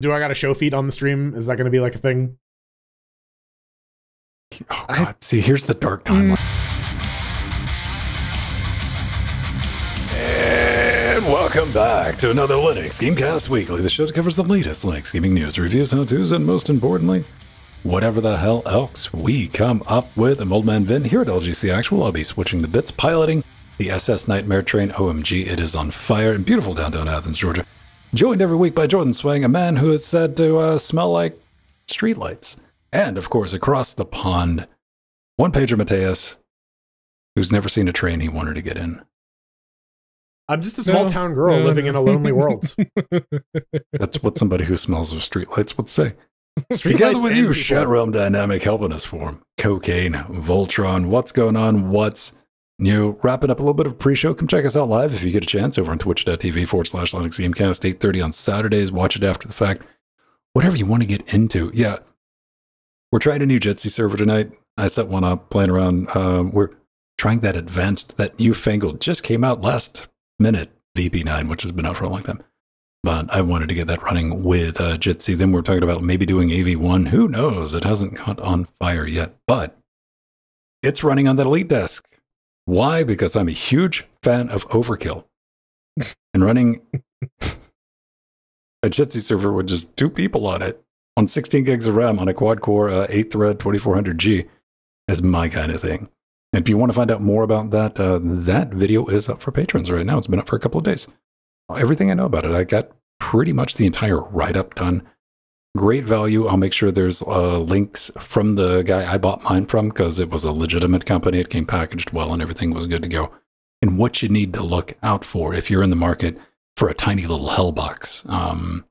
Do I got a show feed on the stream? Is that going to be like a thing? Oh God! I, See, here's the dark mm. timeline. And welcome back to another Linux Gamecast Weekly, the show that covers the latest Linux gaming news, reviews, how-tos, and most importantly, whatever the hell else we come up with. I'm Old Man Vin here at LGC Actual. I'll be switching the bits, piloting the SS Nightmare train. OMG, it is on fire in beautiful downtown Athens, Georgia. Joined every week by Jordan Swang, a man who is said to uh, smell like streetlights. And, of course, across the pond, one pager Mateus, who's never seen a train he wanted to get in. I'm just a small no, town girl no, living no. in a lonely world. That's what somebody who smells of streetlights would say. Street Together with you, Realm Dynamic helping us form. Cocaine, Voltron, what's going on? What's new? Wrapping up a little bit of pre-show. Come check us out live if you get a chance over on twitch.tv forward slash Linux Gamecast, 8.30 on Saturdays. Watch it after the fact. Whatever you want to get into. Yeah, we're trying a new Jitsi server tonight. I set one up, playing around. Um, we're trying that advanced, that newfangled, just came out last minute VP9, which has been out for a long time. But I wanted to get that running with uh, Jitsi. Then we're talking about maybe doing AV1. Who knows? It hasn't caught on fire yet, but it's running on that EliteDesk. Why? Because I'm a huge fan of Overkill. and running a Jitsi server with just two people on it on 16 gigs of RAM on a quad core uh, 8 thread 2400G is my kind of thing. And if you want to find out more about that, uh, that video is up for patrons right now. It's been up for a couple of days. Everything I know about it, I got pretty much the entire write up done. Great value. I'll make sure there's uh, links from the guy I bought mine from because it was a legitimate company. It came packaged well and everything was good to go. And what you need to look out for if you're in the market for a tiny little hell box. Um,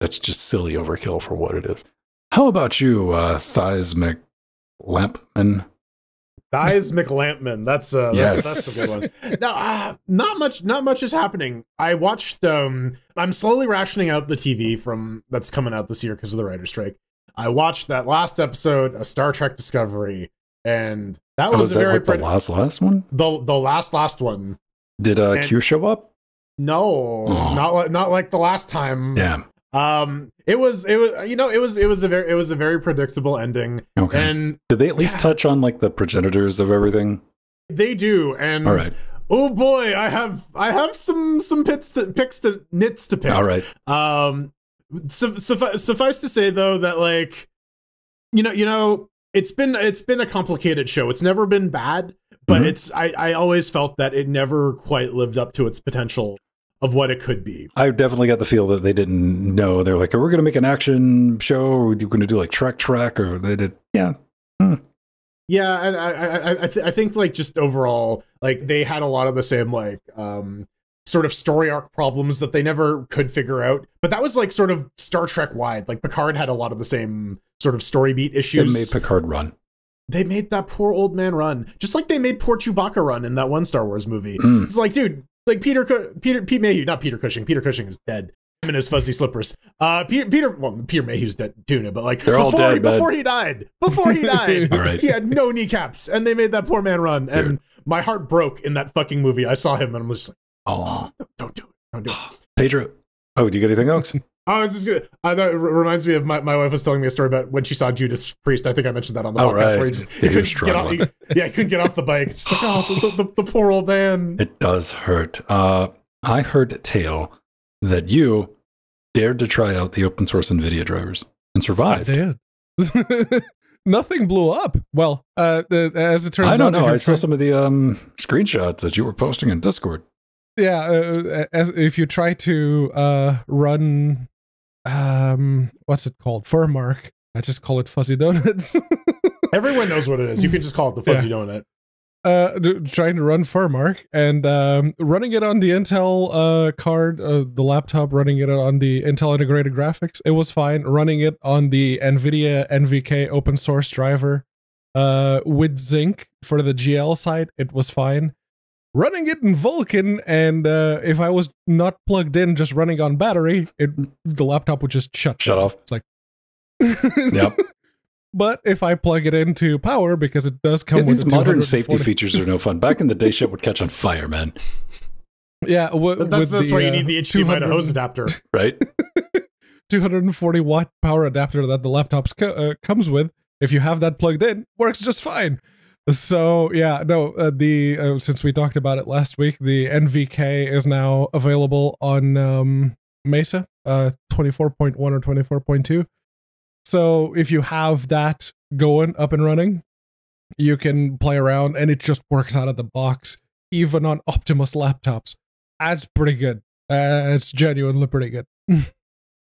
that's just silly overkill for what it is. How about you, uh, Thighs McLampman? Thighs McLampman. That's uh, yes. that's, that's a good one. Now, uh, not much, not much is happening. I watched. Um, I'm slowly rationing out the TV from that's coming out this year because of the writer's strike. I watched that last episode of Star Trek Discovery, and that oh, was, was a that very like pretty, the last last one. The the last last one. Did uh, and, Q show up? No, oh. not like not like the last time. Damn. Um, it was it was you know it was it was a very it was a very predictable ending. Okay. And did they at least yeah, touch on like the progenitors of everything? They do, and all right. Oh boy, I have I have some some pits to, picks to nits to pick. All right. Um, su- suffice, suffice to say though that like, you know, you know, it's been it's been a complicated show. It's never been bad, but mm-hmm. it's I I always felt that it never quite lived up to its potential of what it could be. I definitely got the feel that they didn't know. They're like, "Are we going to make an action show? Or are we going to do like Trek Trek?" Or they did, yeah. Hmm. Yeah, and I I I, th- I think like just overall, like they had a lot of the same like um sort of story arc problems that they never could figure out. But that was like sort of Star Trek wide. Like Picard had a lot of the same sort of story beat issues. They made Picard run. They made that poor old man run, just like they made poor Chewbacca run in that one Star Wars movie. Mm. It's like, dude, like Peter Peter Pete Mayhew, not Peter Cushing. Peter Cushing is dead. Him and his fuzzy slippers. Uh, Peter Peter well Peter Mayhew's dead too, but like They're before, all dead, before he died, before he died, right. he had no kneecaps, and they made that poor man run, and my heart broke in that fucking movie. I saw him, and I'm just like, oh, don't, don't do it, don't do it, Pedro. Oh, do you get anything else? Oh, I was just gonna. Uh, that reminds me of my, my wife was telling me a story about when she saw Judas Priest. I think I mentioned that on the oh, podcast right. where he just he couldn't get off. He, yeah, he couldn't get off the bike. It's like, oh, the, the, the, poor old man. It does hurt. Uh, I heard a tale that you dared to try out the open source NVIDIA drivers and survived. I did. Nothing blew up. Well, uh, as it turns out, I don't out, know. I saw some of the um, screenshots that you were posting in Discord. Yeah, uh, as if you try to uh, run, um, what's it called? Furmark. I just call it fuzzy donuts. Everyone knows what it is. You can just call it the fuzzy yeah. donut uh, trying to run Furmark and um, running it on the Intel uh, card, uh, the laptop, running it on the Intel integrated graphics. It was fine. Running it on the NVIDIA NVK open source driver uh, with Zink for the GL side, it was fine. Running it in Vulkan, and uh, if I was not plugged in, just running on battery, it the laptop would just shut. Shut down. off. It's like, yep. But if I plug it into power, because it does come yeah, with these modern safety features are no fun. Back in the day, shit would catch on fire, man. Yeah, w- that's, that's the, why you need the HDMI to hose adapter, right? 240 watt power adapter that the laptop co- uh, comes with, if you have that plugged in, works just fine. So yeah, no, uh, the uh, since we talked about it last week, the NVK is now available on um, Mesa, uh, 24.1 or 24.2. So if you have that going up and running, you can play around, and it just works out of the box, even on Optimus laptops. That's pretty good. It's genuinely pretty good.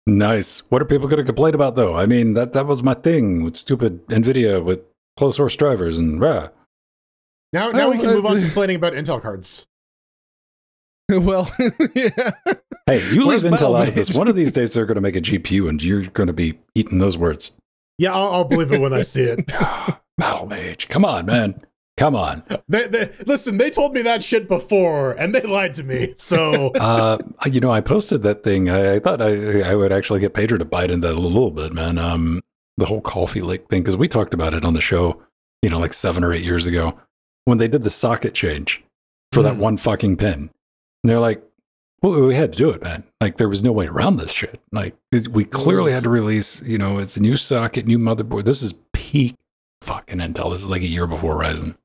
nice. What are people going to complain about, though? I mean, that that was my thing with stupid Nvidia with close source drivers and rah. Now, now we can move on to complaining about Intel cards. well, yeah. Hey, you leave Intel out of this. One of these days, they're going to make a GPU, and you're going to be eating those words. Yeah, I'll, I'll believe it when I see it. Battlemage, come on, man. Come on. They, they, listen, they told me that shit before and they lied to me. So, uh, you know, I posted that thing. I, I, thought I, I would actually get Pedro to bite into that a little bit, man. Um, the whole Coffee Lake thing, because we talked about it on the show, you know, like seven or eight years ago when they did the socket change for mm. that one fucking pin. And they're like, well, we had to do it, man. Like there was no way around this shit. Like we clearly had to release, you know, it's a new socket, new motherboard. This is peak fucking Intel. This is like a year before Ryzen.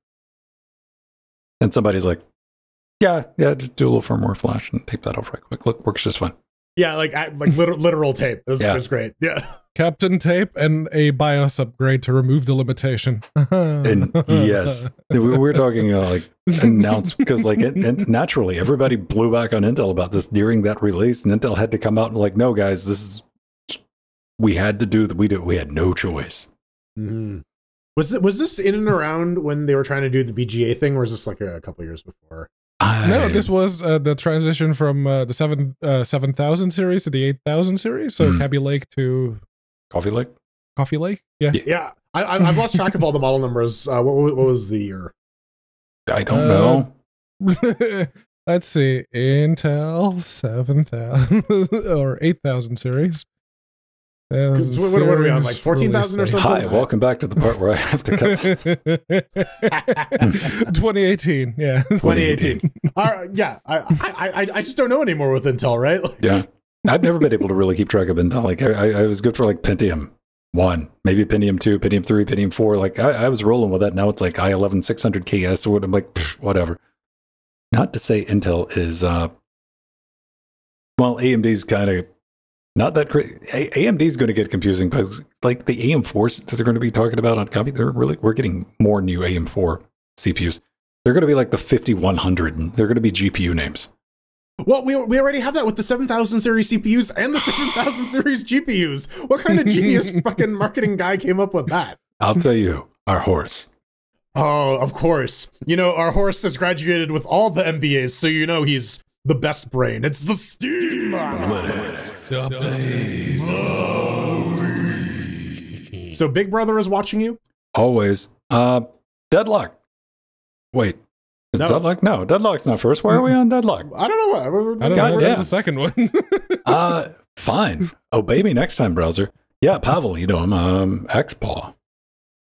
And somebody's like, yeah, yeah, just do a little firmware flash and tape that off right quick. Look, works just fine. Yeah, like I, like literal, literal tape. That's yeah. great. Yeah. Kapton tape and a BIOS upgrade to remove the limitation. and yes, we were talking uh, like announced because like it, and naturally everybody blew back on Intel about this during that release, and Intel had to come out and like, no, guys, this is we had to do that. We did. We had no choice. Mm-hmm. Was it was this in and around when they were trying to do the BGA thing, or is this like a, a couple years before? I... No, this was uh, the transition from uh, the seven uh, seven thousand series to the eight thousand series. So mm. Kaby Lake to Coffee Lake. Coffee Lake. Yeah, yeah. I, have lost track of all the model numbers. Uh, what, what, was the year? I don't know. Uh, let's see, Intel seven thousand or eight thousand series. What, what, are we on? Like 14,000 or something? Hi, welcome back to the part where I have to cut. 2018. Yeah. 2018. uh, yeah. I, I, I just don't know anymore with Intel, right? Like, yeah. I've never been able to really keep track of Intel. Like, I, I was good for like Pentium 1, maybe Pentium 2, Pentium 3, Pentium 4. Like, I, I was rolling with that. Now it's like i11 600KS or what. I'm like, whatever. Not to say Intel is, uh, well, AMD's kind of not that crazy. AMD is going to get confusing because, like the AM4s that they're going to be talking about on copy, they're really we're getting more new AM4 CPUs. They're going to be like the 5100, and they're going to be GPU names. Well, we, we already have that with the 7000 series CPUs and the 7000 series GPUs. What kind of genius fucking marketing guy came up with that? I'll tell you, our horse. Oh, of course. You know, our horse has graduated with all the MBAs, so you know he's the best brain. It's the Steam So Big Brother is watching you? Always. Uh Deadlock. Wait. Is no. Deadlock? No, Deadlock's not first. Why are we on Deadlock? I don't know. I don't God know. That's the second one. uh fine. Obey me next time, browser. Yeah, Pavel, you know him. Um xPaw.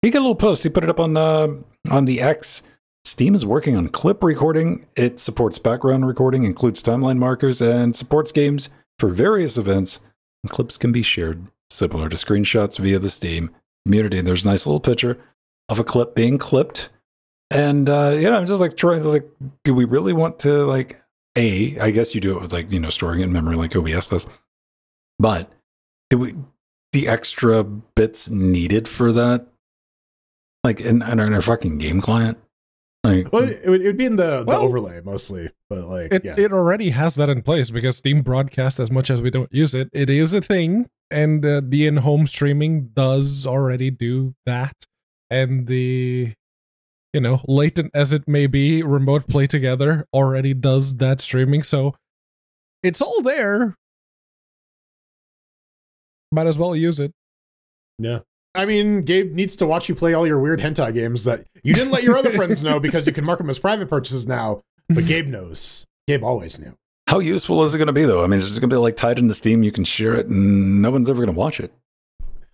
He got a little post. He put it up on uh, on the X Steam is working on clip recording. It supports background recording, includes timeline markers, and supports games for various events. And clips can be shared similar to screenshots via the Steam community. And there's a nice little picture of a clip being clipped. And uh, you know, I'm just like trying to like, do we really want to like a? I guess you do it with like you know storing it in memory like OBS does. But do we the extra bits needed for that? Like in, in our fucking game client? Like, well, it would, it would be in the, the well, overlay mostly, but like it, yeah. it already has that in place because Steam Broadcast, as much as we don't use it, it is a thing, and uh, the in-home streaming does already do that, and the you know latent as it may be, remote play together already does that streaming, so it's all there. Might as well use it. Yeah. I mean, Gabe needs to watch you play all your weird hentai games that you didn't let your other friends know because you can mark them as private purchases now. But Gabe knows. Gabe always knew. How useful is it going to be, though? I mean, it's just going to be like tied into Steam. You can share it, and no one's ever going to watch it.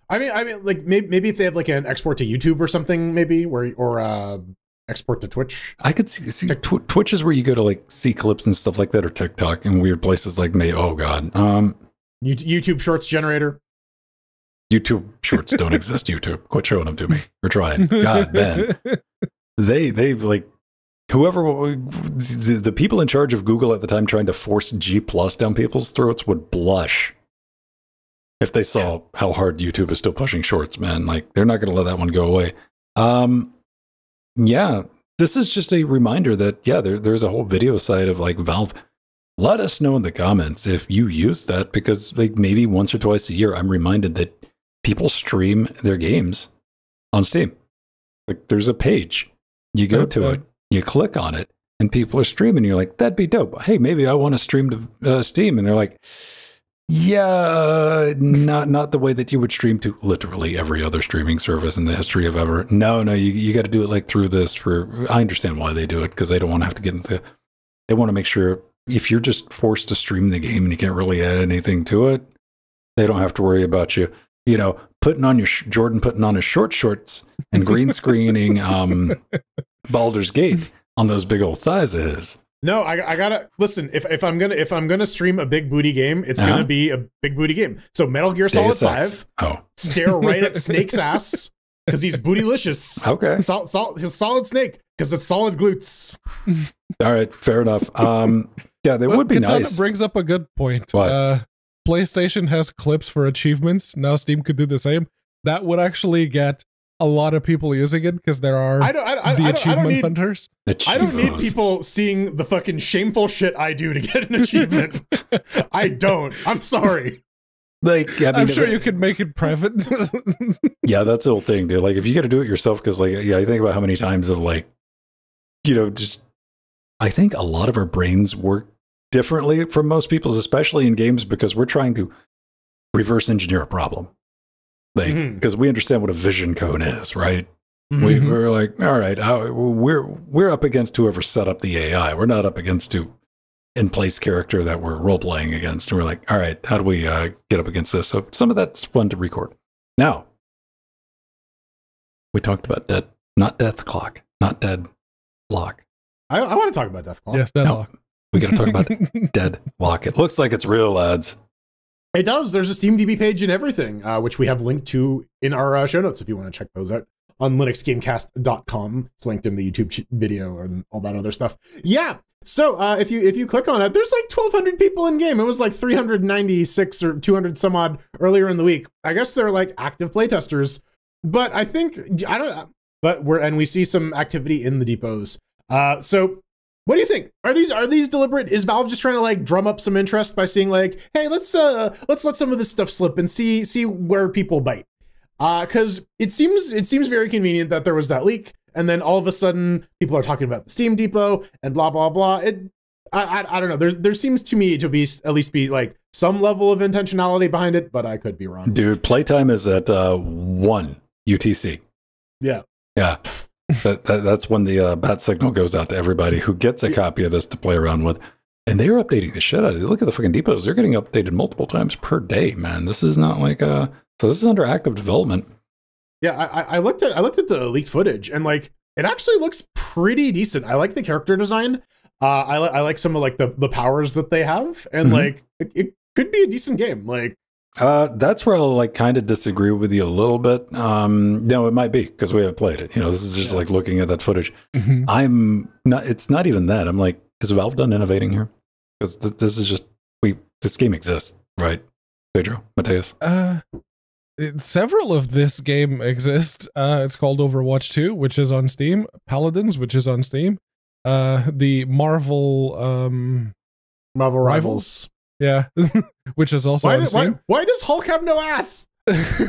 I mean, I mean, like maybe, maybe if they have like an export to YouTube or something, maybe, where or uh, export to Twitch. I could see, see tw- Twitch is where you go to like see clips and stuff like that, or TikTok and weird places like me. Oh God, um, YouTube Shorts generator. YouTube Shorts don't exist. YouTube, quit showing them to me. We're trying. God, man, they they've like whoever the, the people in charge of Google at the time trying to force G plus down people's throats would blush if they saw how hard YouTube is still pushing shorts, man. Like they're not going to let that one go away. Um, yeah, this is just a reminder that yeah, there, there's a whole video side of like Valve. Let us know in the comments if you use that because like maybe once or twice a year, I'm reminded that people stream their games on Steam. Like there's a page, you go to it, you click on it, and people are streaming. You're like, that'd be dope. Hey, maybe I want to stream to uh, Steam, and they're like yeah, not not the way that you would stream to literally every other streaming service in the history of ever. No, no, you you got to do it like through this. For I understand why they do it because they don't want to have to get into. They want to make sure if you're just forced to stream the game and you can't really add anything to it, they don't have to worry about you. You know, putting on your Jordan putting on his short shorts and green screening um, Baldur's Gate on those big old thighs of his. No, I, I gotta listen. If, if I'm gonna if I'm gonna stream a big booty game, it's uh-huh. gonna be a big booty game. So Metal Gear Solid Deus Five. Oh, stare right at Snake's ass because he's bootylicious. Okay, sol- sol- his solid snake because it's solid glutes. All right, fair enough. Um, yeah, they well, would be Katana nice. brings up a good point. What? Uh, PlayStation has clips for achievements. Now Steam could do the same. That would actually get a lot of people using it because there are I don't, I, I, the I achievement don't need, hunters. I don't need people seeing the fucking shameful shit I do to get an achievement. I don't. I'm sorry. Like, I am sure you could make it private. yeah, that's the whole thing, dude. Like, if you got to do it yourself, because, like, yeah, I think about how many times of like, you know, just I think a lot of our brains work differently from most people's, especially in games, because we're trying to reverse engineer a problem like because mm-hmm. we understand what a vision cone is, right? Mm-hmm. We, we're like, all right, we're we're up against whoever set up the AI. We're not up against to in place character that we're role playing against. And we're like, all right, how do we uh, get up against this? So some of that's fun to record. Now, we talked about dead, not death clock, not dead lock. I, I want to talk about death clock. Yes, dead no, lock. We got to talk about dead lock. It looks like it's real, lads. It does. There's a SteamDB page and everything, uh, which we have linked to in our uh, show notes if you want to check those out on linuxgamecast.com. It's linked in the YouTube video and all that other stuff. Yeah. So uh, if you if you click on it, there's like 1,200 people in game. It was like 396 or 200 some odd earlier in the week. I guess they're like active playtesters, but I think I don't. But we're and we see some activity in the depots. Uh, so what do you think? Are these are these deliberate? Is Valve just trying to like drum up some interest by seeing like, hey, let's uh let's let some of this stuff slip and see see where people bite? Uh, because it seems it seems very convenient that there was that leak, and then all of a sudden people are talking about the Steam Depot and blah blah blah. It I, I, I don't know. There there seems to me to be at least be like some level of intentionality behind it, but I could be wrong. Dude, playtime is at uh, one UTC. Yeah. Yeah that, that, that's when the uh, bat signal goes out to everybody who gets a copy of this to play around with. And they're updating the shit out of it. Look at the fucking depots. They're getting updated multiple times per day, man. This is not like uh so this is under active development. Yeah, I, I looked at I looked at the leaked footage and like it actually looks pretty decent. I like the character design. Uh, I, li- I like some of like the, the powers that they have, and mm-hmm. like it, it, could be a decent game. Like uh, that's where I'll like kind of disagree with you a little bit. Um, no, it might be because we haven't played it. You know, this is just yeah. like looking at that footage. Mm-hmm. I'm not. It's not even that. I'm like, is Valve done innovating here? Because th- this is just we. This game exists, right? Pedro, Mateus. Uh, several of this game exist. Uh, it's called Overwatch 2, which is on Steam. Paladins, which is on Steam. Uh, the Marvel um, Marvel Rivals. Yeah, which is also why, why, why, does Hulk have no ass?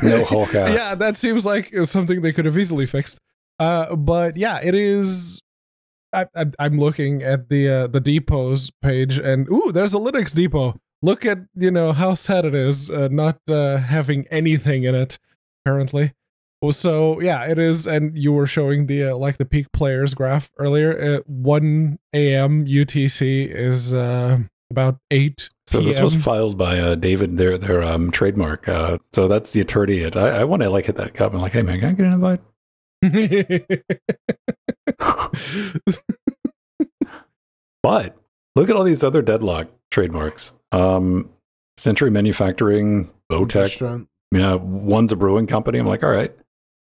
no Hulk ass. Yeah, that seems like something they could have easily fixed. Uh, but yeah, it is. I, am looking at the uh, the depots page, and ooh, there's a Linux depot. Look at you know how sad it is uh, not uh, having anything in it currently. So yeah, it is, and you were showing the uh, like the peak players graph earlier. At 1 a.m. UTC is uh, about eight so this was filed by uh, David, their their um, trademark. Uh, so that's the attorney. At, I, I want to like hit that cup. I'm like, hey man, can I get an invite? but look at all these other deadlock trademarks. Um, Century Manufacturing, Bowtech. Yeah, one's a brewing company. I'm like, all right.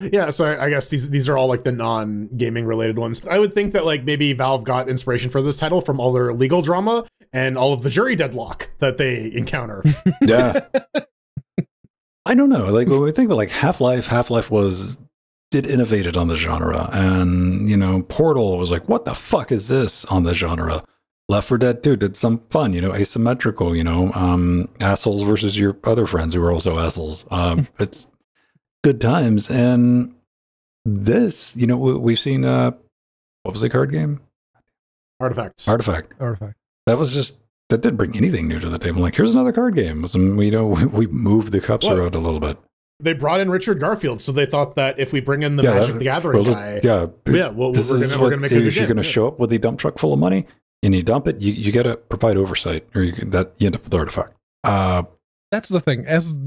Yeah, so I, guess these these are all like the non gaming related ones. I would think that like maybe Valve got inspiration for this title from all their legal drama and all of the jury deadlock that they encounter. yeah. I don't know. Like when we think about like Half Life, Half Life was did innovated on the genre, and you know Portal was like, what the fuck is this on the genre? Left 4 Dead 2 did some fun, you know, asymmetrical, you know, um, assholes versus your other friends who are also assholes. Um, it's good times, and this, you know, we, have seen uh, what was the card game? Artifacts. Artifact. Artifact. That was just that didn't bring anything new to the table. Like, here's another card game. Some, you know, we, we moved the cups what? around a little bit. They brought in Richard Garfield, so they thought that if we bring in the yeah, Magic the Gathering well, guy, yeah, yeah, well, this we're going to make it. You're going to show up with a dump truck full of money and you dump it. You, you got to provide oversight, or you, that you end up with artifact. Uh, That's the thing. As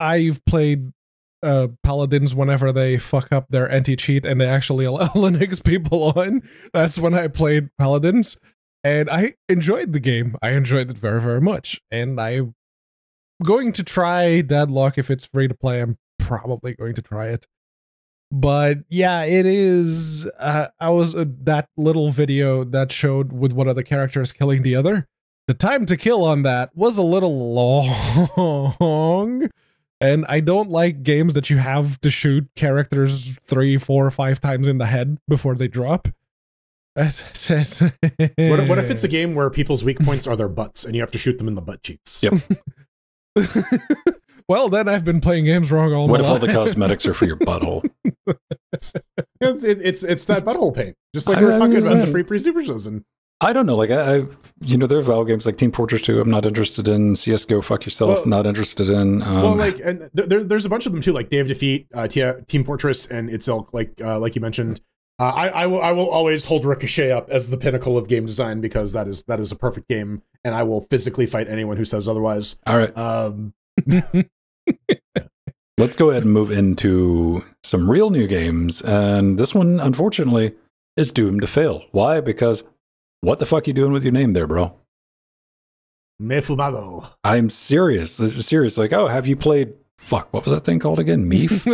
I've played uh, paladins whenever they fuck up their anti cheat and they actually allow Linux people on. That's when I played paladins, and I enjoyed the game. I enjoyed it very very much, and I'm going to try Deadlock if it's free to play. I'm probably going to try it. But yeah, it is. Uh, I was uh, that little video that showed with one of the characters killing the other. The time to kill on that was a little long and I don't like games that you have to shoot characters three, four, five times in the head before they drop. what, what if it's a game where people's weak points are their butts and you have to shoot them in the butt cheeks? Yep. well, then I've been playing games wrong all what my life. What if all the cosmetics are for your butthole? it's, it, it's it's that butthole paint, just like we were talking about the free pre super season. I don't know. Like I, I, you know, there are Valve games like Team Fortress 2. I'm not interested in CS:GO. Fuck yourself. Well, not interested in. Um, well, like, and there, there's a bunch of them too, like Day of Defeat, uh, Team Fortress, and Itself. Like, uh, like you mentioned, uh, I, I will, I will always hold Ricochet up as the pinnacle of game design because that is that is a perfect game, and I will physically fight anyone who says otherwise. All right. Um, Let's go ahead and move into some real new games, and this one, unfortunately, is doomed to fail. Why? Because what the fuck you doing with your name there, bro? Meifumado. I'm serious. This is serious. Like, oh, have you played? Fuck, what was that thing called again? Meef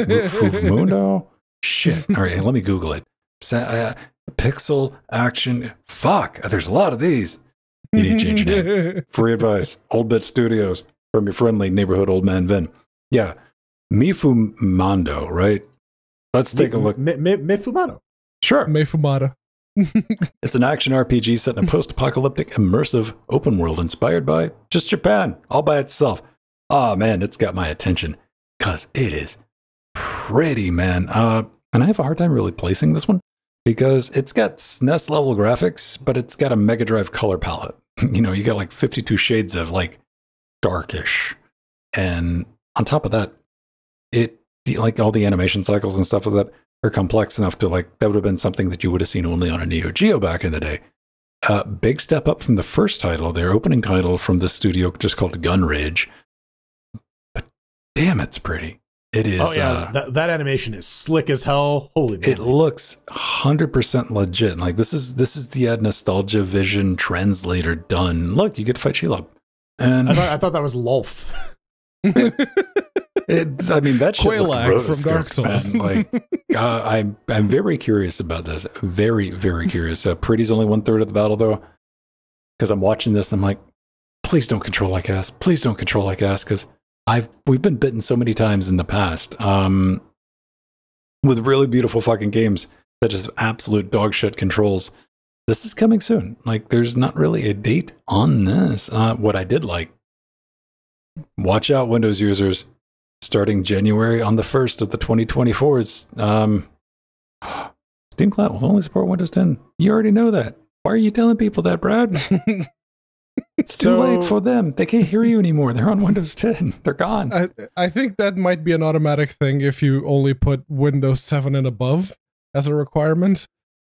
Mundo. Shit. All right, let me Google it. Uh, pixel action. Fuck. There's a lot of these. You need to change your name. Free advice. Old Bit Studios from your friendly neighborhood old man Vin. Yeah, Mifumando, right? Let's take a look. Meifumado. Sure. Mifumada it's an action RPG set in a post apocalyptic, immersive open world inspired by just Japan, all by itself. Oh man, it's got my attention because it is pretty, man. Uh, and I have a hard time really placing this one because it's got SNES level graphics, but it's got a Mega Drive color palette. you know, you got like 52 shades of like darkish. And on top of that, it like all the animation cycles and stuff of that are complex enough to like that would have been something that you would have seen only on a Neo Geo back in the day. Uh, big step up from the first title, their opening title from the studio just called Gun Ridge. But damn, it's pretty. It is. Oh yeah, uh, that, that animation is slick as hell. Holy. It looks hundred percent legit. Like this is this is the Nostalgia Vision translator done. Look, you get to fight Shelob. And I thought, I thought that was Lolth. It, I mean, that shit from Dark Souls. like, uh, I'm I'm very curious about this. Very very curious. Uh, Pretty's only one third of the battle though, because I'm watching this. I'm like, please don't control like ass. Please don't control like ass. Because I've we've been bitten so many times in the past. Um, with really beautiful fucking games that just absolute dog shit controls. This is coming soon. Like, there's not really a date on this. Uh, what I did like, watch out, Windows users starting January on the 1st of the 2024s. Um, Steam Cloud will only support Windows 10. You already know that. Why are you telling people that, Brad? it's so, too late for them. They can't hear you anymore. They're on Windows 10. They're gone. I, I think that might be an automatic thing if you only put Windows 7 and above as a requirement.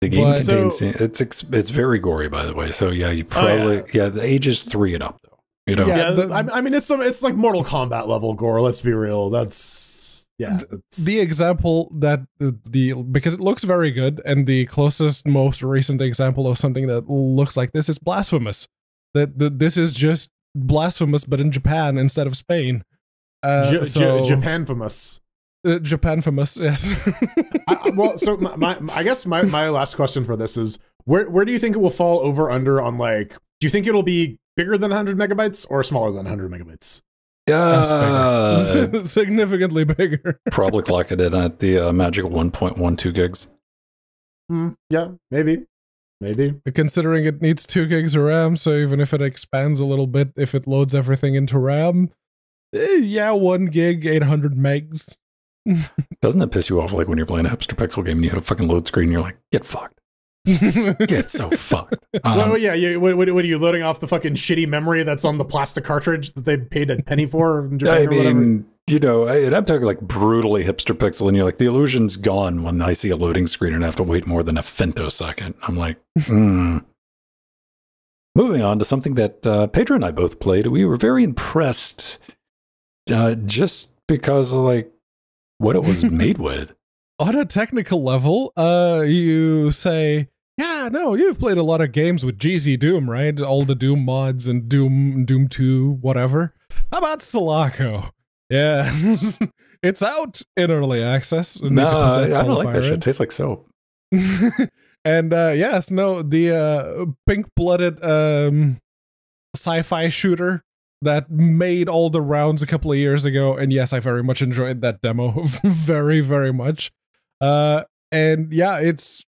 The game but, contains so, it's it's very gory, by the way. So yeah, you probably oh, yeah. yeah. The age is three and up. You know? Yeah, the, I mean it's some it's like Mortal Kombat level gore. Let's be real. That's yeah. The example that the, the because it looks very good, and the closest, most recent example of something that looks like this is Blasphemous. That this is just blasphemous, but in Japan instead of Spain. Uh, J- so, J- Japan famous. Uh, Japan famous, yes. I, well, so my, my, I guess my, my last question for this is where where do you think it will fall over under on like? Do you think it'll be bigger than 100 megabytes or smaller than 100 megabytes? Uh, significantly bigger. probably clock it in at the uh, magical 1.12 gigs. Mm, yeah, maybe. Maybe. Considering it needs 2 gigs of RAM, so even if it expands a little bit, if it loads everything into RAM, eh, yeah, 1 gig, 800 megs. Doesn't that piss you off like when you're playing a hipster pixel game and you have a fucking load screen and you're like, get fucked? get so fucked. Um, well, yeah, you, what, what, are you loading off the fucking shitty memory that's on the plastic cartridge that they paid a penny for? I mean, you know, I, I'm talking like brutally hipster pixel, and you're like, the illusion's gone when I see a loading screen and I have to wait more than a femtosecond. I'm like, hmm. Moving on to something that uh, Pedro and I both played, we were very impressed, uh, just because of like what it was made with. On a technical level, uh, you say, yeah, no, you've played a lot of games with GZDoom, right? All the Doom mods and Doom, Doom 2, whatever. How about Selaco? Yeah, it's out in early access. No, I, I don't like that shit. It tastes like soap. and uh, yes, no, the uh, pink-blooded um, sci-fi shooter that made all the rounds a couple of years ago. And yes, I very much enjoyed that demo, very, very much. Uh, and yeah, it's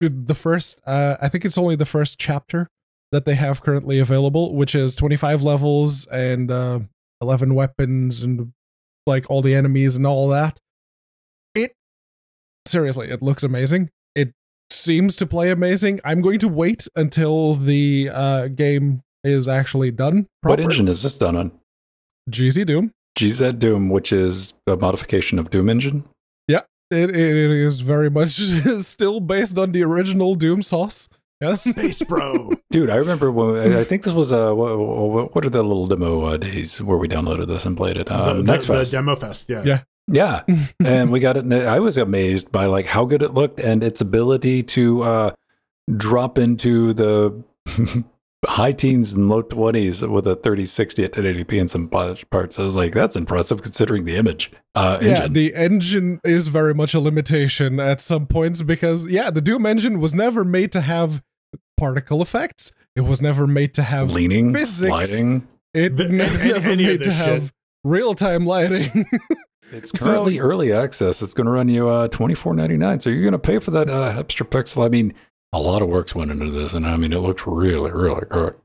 the first. Uh, I think it's only the first chapter that they have currently available, which is 25 levels and uh, 11 weapons and like all the enemies and all that. It seriously, it looks amazing. It seems to play amazing. I'm going to wait until the uh, game is actually done. Proper. What engine is this done on? GZDoom. GZ Doom, which is a modification of Doom Engine. Yeah, it, it is very much still based on the original Doom sauce. Yes, Space Bro. Dude, I remember when I think this was uh what, what are the little demo uh, days where we downloaded this and played it? Um, the, the, Next Fest. the demo fest. Yeah. Yeah. Yeah, and we got it. I was amazed by like how good it looked and its ability to uh, drop into the high teens and low 20s with a 3060 at 1080p in some parts. I was like, that's impressive considering the image. Uh, yeah, the engine is very much a limitation at some points because, yeah, the Doom engine was never made to have particle effects. It was never made to have leaning, physics. sliding. It the, never made to have real time lighting. it's currently so, early access. It's going to run you uh, twenty four ninety nine. So you're going to pay for that uh, extra pixel. I mean, a lot of work's went into this, and I mean, it looks really, really good.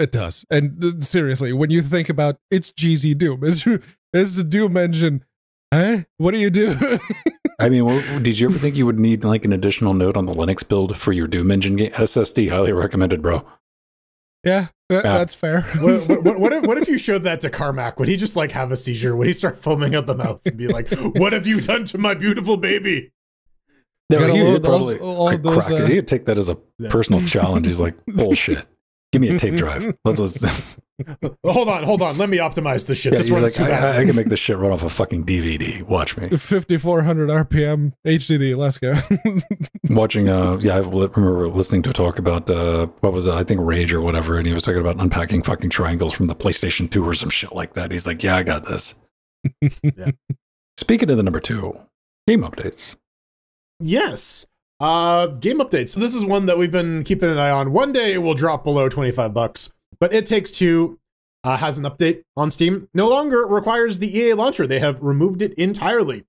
It does. And uh, seriously, when you think about it's GZDoom, is is the Doom engine? Huh? What do you do? I mean, well, did you ever think you would need like an additional node on the Linux build for your Doom engine game? SSD, highly recommended, bro. Yeah, that, yeah. that's fair. what, what, what, if, what if you showed that to Carmack? Would he just like have a seizure? Would he start foaming at the mouth and be like, "What have you done to my beautiful baby"? No, he would probably those, those, uh, He'd take that as a yeah. personal challenge. He's like, bullshit. Give me a tape drive. Let's, let's hold on, hold on. Let me optimize this shit. Yeah, this runs like, too bad. I, I, can make this shit run off a fucking DVD. Watch me. 5400 RPM HDD. Let's go. Watching, uh, yeah, I remember listening to a talk about, uh, what was it? I think Rage or whatever. And he was talking about unpacking fucking triangles from the PlayStation 2 or some shit like that. He's like, yeah, I got this. yeah. Speaking of the number two, game updates. Yes. Uh, game updates. This is one that we've been keeping an eye on. One day it will drop below 25 bucks, but It Takes Two uh, has an update on Steam. No longer requires the EA launcher. They have removed it entirely.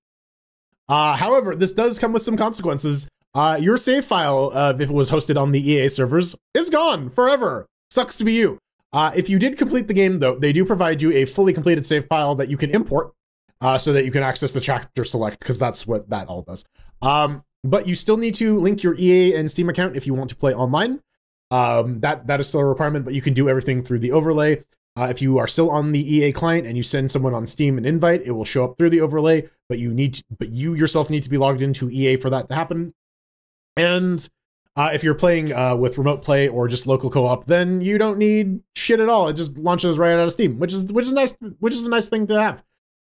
Uh, however, this does come with some consequences. Uh, your save file, uh, if it was hosted on the EA servers, is gone forever. Sucks to be you. Uh, if you did complete the game, though, they do provide you a fully completed save file that you can import uh, so that you can access the chapter select, because that's what that all does. Um, but you still need to link your EA and Steam account if you want to play online. Um, that that is still a requirement, but you can do everything through the overlay. Uh, if you are still on the EA client and you send someone on Steam an invite, it will show up through the overlay. But you need, to, but you yourself need to be logged into EA for that to happen. And uh, if you're playing uh, with remote play or just local co-op, then you don't need shit at all. It just launches right out of Steam, which is which is nice, which is a nice thing to have.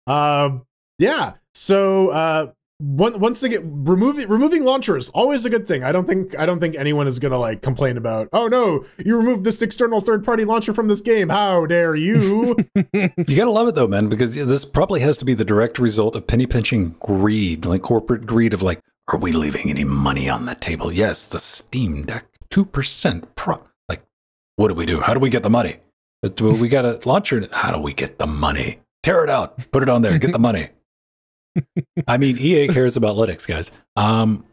Uh, yeah. So uh, once they get removing removing launchers always a good thing. I don't think i don't think anyone is gonna like complain about oh no you removed this external third party launcher from this game. How dare you? You gotta love it though man because this probably has to be the direct result of penny pinching greed like corporate greed of like are we leaving any money on the table? Yes the steam deck 2% pro like what do we do? How do we get the money? We got a launcher how do we get the money? Tear it out. Put it on there. Get the money I mean, EA cares about Linux, guys. Um,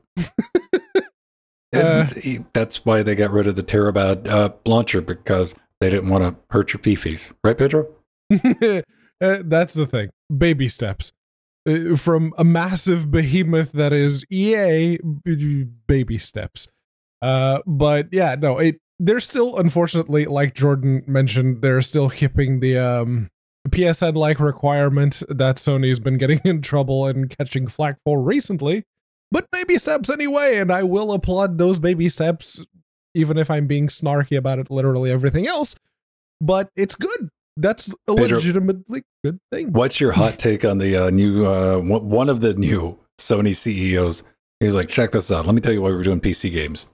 uh, that's why they got rid of the Terribad uh, launcher because they didn't want to hurt your fifis, right, Pedro? uh, that's the thing. Baby steps uh, from a massive behemoth that is EA. Baby steps. Uh, but yeah, no, it. They're still, unfortunately, like Jordan mentioned, they're still keeping the um PSN like requirement that Sony's been getting in trouble and catching flack for recently, but baby steps anyway, and I will applaud those baby steps, even if I'm being snarky about it, literally everything else. But it's good. That's a Pedro, legitimately good thing. What's your hot take on the uh, new uh, one of the new Sony CEOs? He's like, check this out. Let me tell you why we're doing PC games.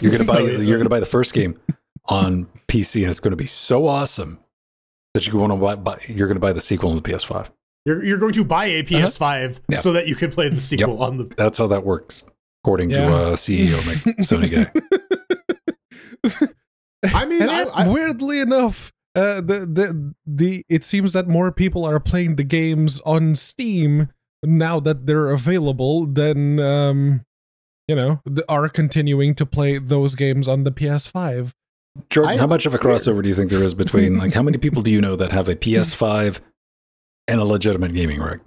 You're gonna buy you're gonna buy the first game on PC, and it's going to be so awesome that you want to buy, buy you're going to buy the sequel on the PS5. You're, you're going to buy a PS5 uh-huh. yeah. so that you can play the sequel yep. on the. That's how that works, according yeah. to uh, CEO Sony guy. I mean, I, I, weirdly enough, uh, the the the it seems that more people are playing the games on Steam now that they're available than um, you know, are continuing to play those games on the PS5. George, I, how much of a crossover do you think there is between like how many people do you know that have a PS5 and a legitimate gaming rig?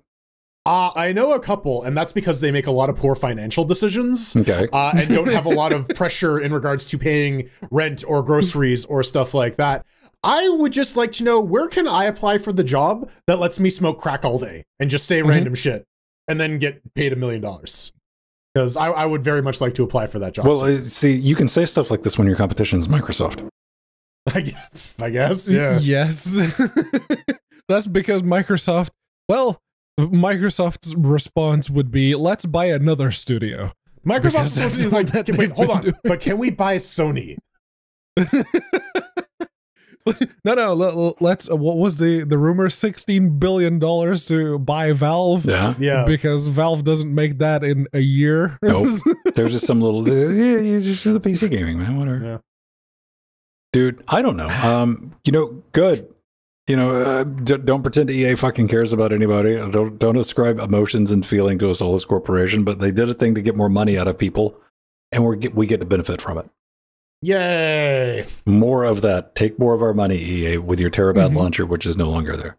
Uh, I know a couple, and that's because they make a lot of poor financial decisions. Okay. Uh, and don't have a lot of pressure in regards to paying rent or groceries or stuff like that. I would just like to know where can I apply for the job that lets me smoke crack all day and just say mm-hmm. random shit and then get paid a million dollars? Because I, I, would very much like to apply for that job. Well, so. Uh, see, you can say stuff like this when your competition is Microsoft. I guess, I guess yeah. Yes. That's because Microsoft, well, Microsoft's response would be, let's buy another studio. Microsoft's would be like, wait, hold on, doing. but can we buy Sony? no, no. Let's. Uh, what was the the rumor? Sixteen billion dollars to buy Valve. Yeah, yeah. Because Valve doesn't make that in a year. Nope. There's just some little. Yeah, it's just the PC gaming man. Whatever. Yeah. Dude, I don't know. Um, you know, good. You know, uh, d- don't pretend EA fucking cares about anybody. Don't don't ascribe emotions and feeling to a soulless corporation. But they did a thing to get more money out of people, and we get we get to benefit from it. Yay! More of that. Take more of our money, EA, with your Terribad mm-hmm. launcher, which is no longer there.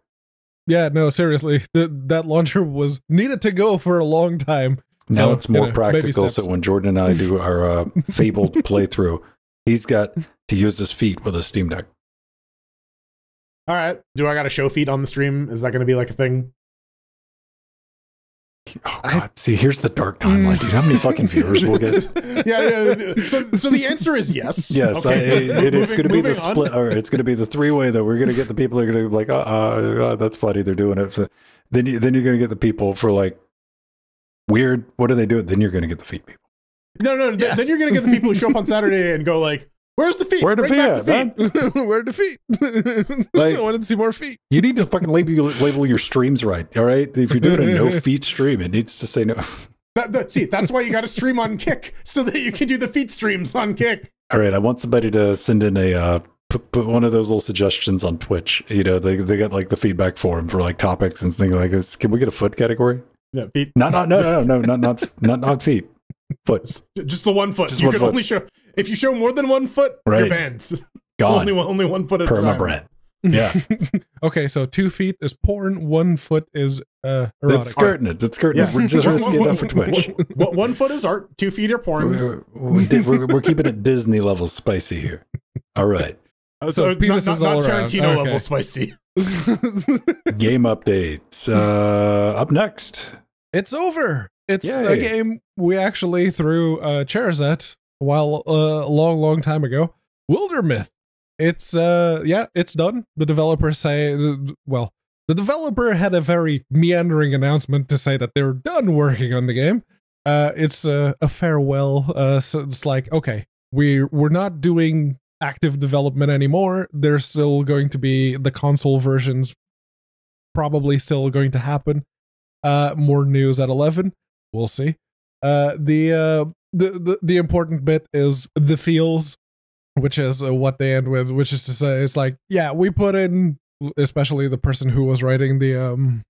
Yeah, no, seriously. The, that launcher was needed to go for a long time. Now so, it's more you know, practical. So when Jordan and I do our uh, fabled playthrough, he's got to use his feet with a Steam Deck. All right. Do I got to show feet on the stream? Is that going to be like a thing? Oh God! I, See, here's the dark timeline, dude. How many fucking viewers we'll get? yeah, yeah. So, so the answer is yes. Yes, okay. I, it, it's going to be the split. Or it's going to be the three way that we're going to get the people that are going to be like, uh, uh, that's funny. They're doing it. For, then, you, then you're going to get the people for like weird. What do they do? Then you're going to get the feet people. No, no. Yes. Then you're going to get the people who show up on Saturday and go like, Where's the feet? Where the feet at, man? Where the feet? like, I wanted to see more feet. You need to fucking label, label your streams right, all right? If you're doing a no feet stream, it needs to say no. That, that, see, that's why you got to stream on Kick so that you can do the feet streams on Kick. All right, I want somebody to send in a uh, put, put one of those little suggestions on Twitch. You know, they they got like the feedback forum for like topics and things like this. Can we get a foot category? Yeah, feet. Not not no no no no not not not not feet. Foot. Just the one foot. Just you one can foot. only show if you show more than one foot, right. you're banned. Gone. only one, only one foot at Perma a time. Yeah. okay, so two feet is porn, one foot is uh erotic. That's skirting it. That's skirting yeah. it. We're just risking it for Twitch. One, one, foot is art, two feet are porn. We're, we're, we're keeping it Disney level spicy here. All right. Uh, so, so not, not, not Tarantino okay. level spicy. game updates. Uh, up next. It's over. It's Yay. a game we actually threw uh, chairs at while uh, a long, long time ago. Wildermyth. It's uh yeah, it's done. The developers say well, the developer had a very meandering announcement to say that they're done working on the game. Uh, it's a, a farewell. Uh, so it's like, okay, we we're not doing active development anymore. There's still going to be the console versions, probably still going to happen. Uh, more news at eleven. We'll see. Uh, the uh, the, the the important bit is the feels, which is uh, what they end with, which is to say, it's like, yeah, we put in, especially the person who was writing the um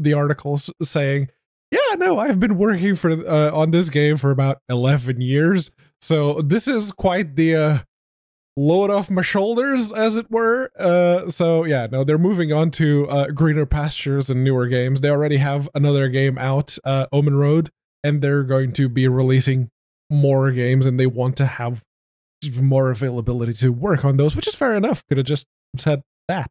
the articles saying, yeah, no, I've been working for uh, on this game for about eleven years, so this is quite the uh, load off my shoulders, as it were. Uh, so yeah, no, they're moving on to uh, greener pastures and newer games. They already have another game out, uh, Omen Road, and they're going to be releasing more games, and they want to have more availability to work on those, which is fair enough. Could have just said that.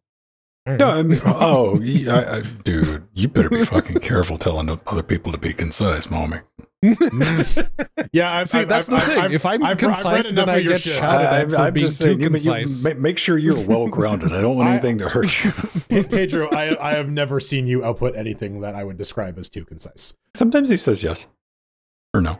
No, I mean, oh, I, I, dude, you better be fucking careful telling other people to be concise, mommy. Mm. yeah, I see. that's the thing. if I'm I've, concise, I've then I get shit. shouted at I'm, for I'm being just saying, too concise. You, make sure you're well grounded. I don't want anything to hurt you. Pedro, I, I have never seen you output anything that I would describe as too concise. Sometimes he says yes or no.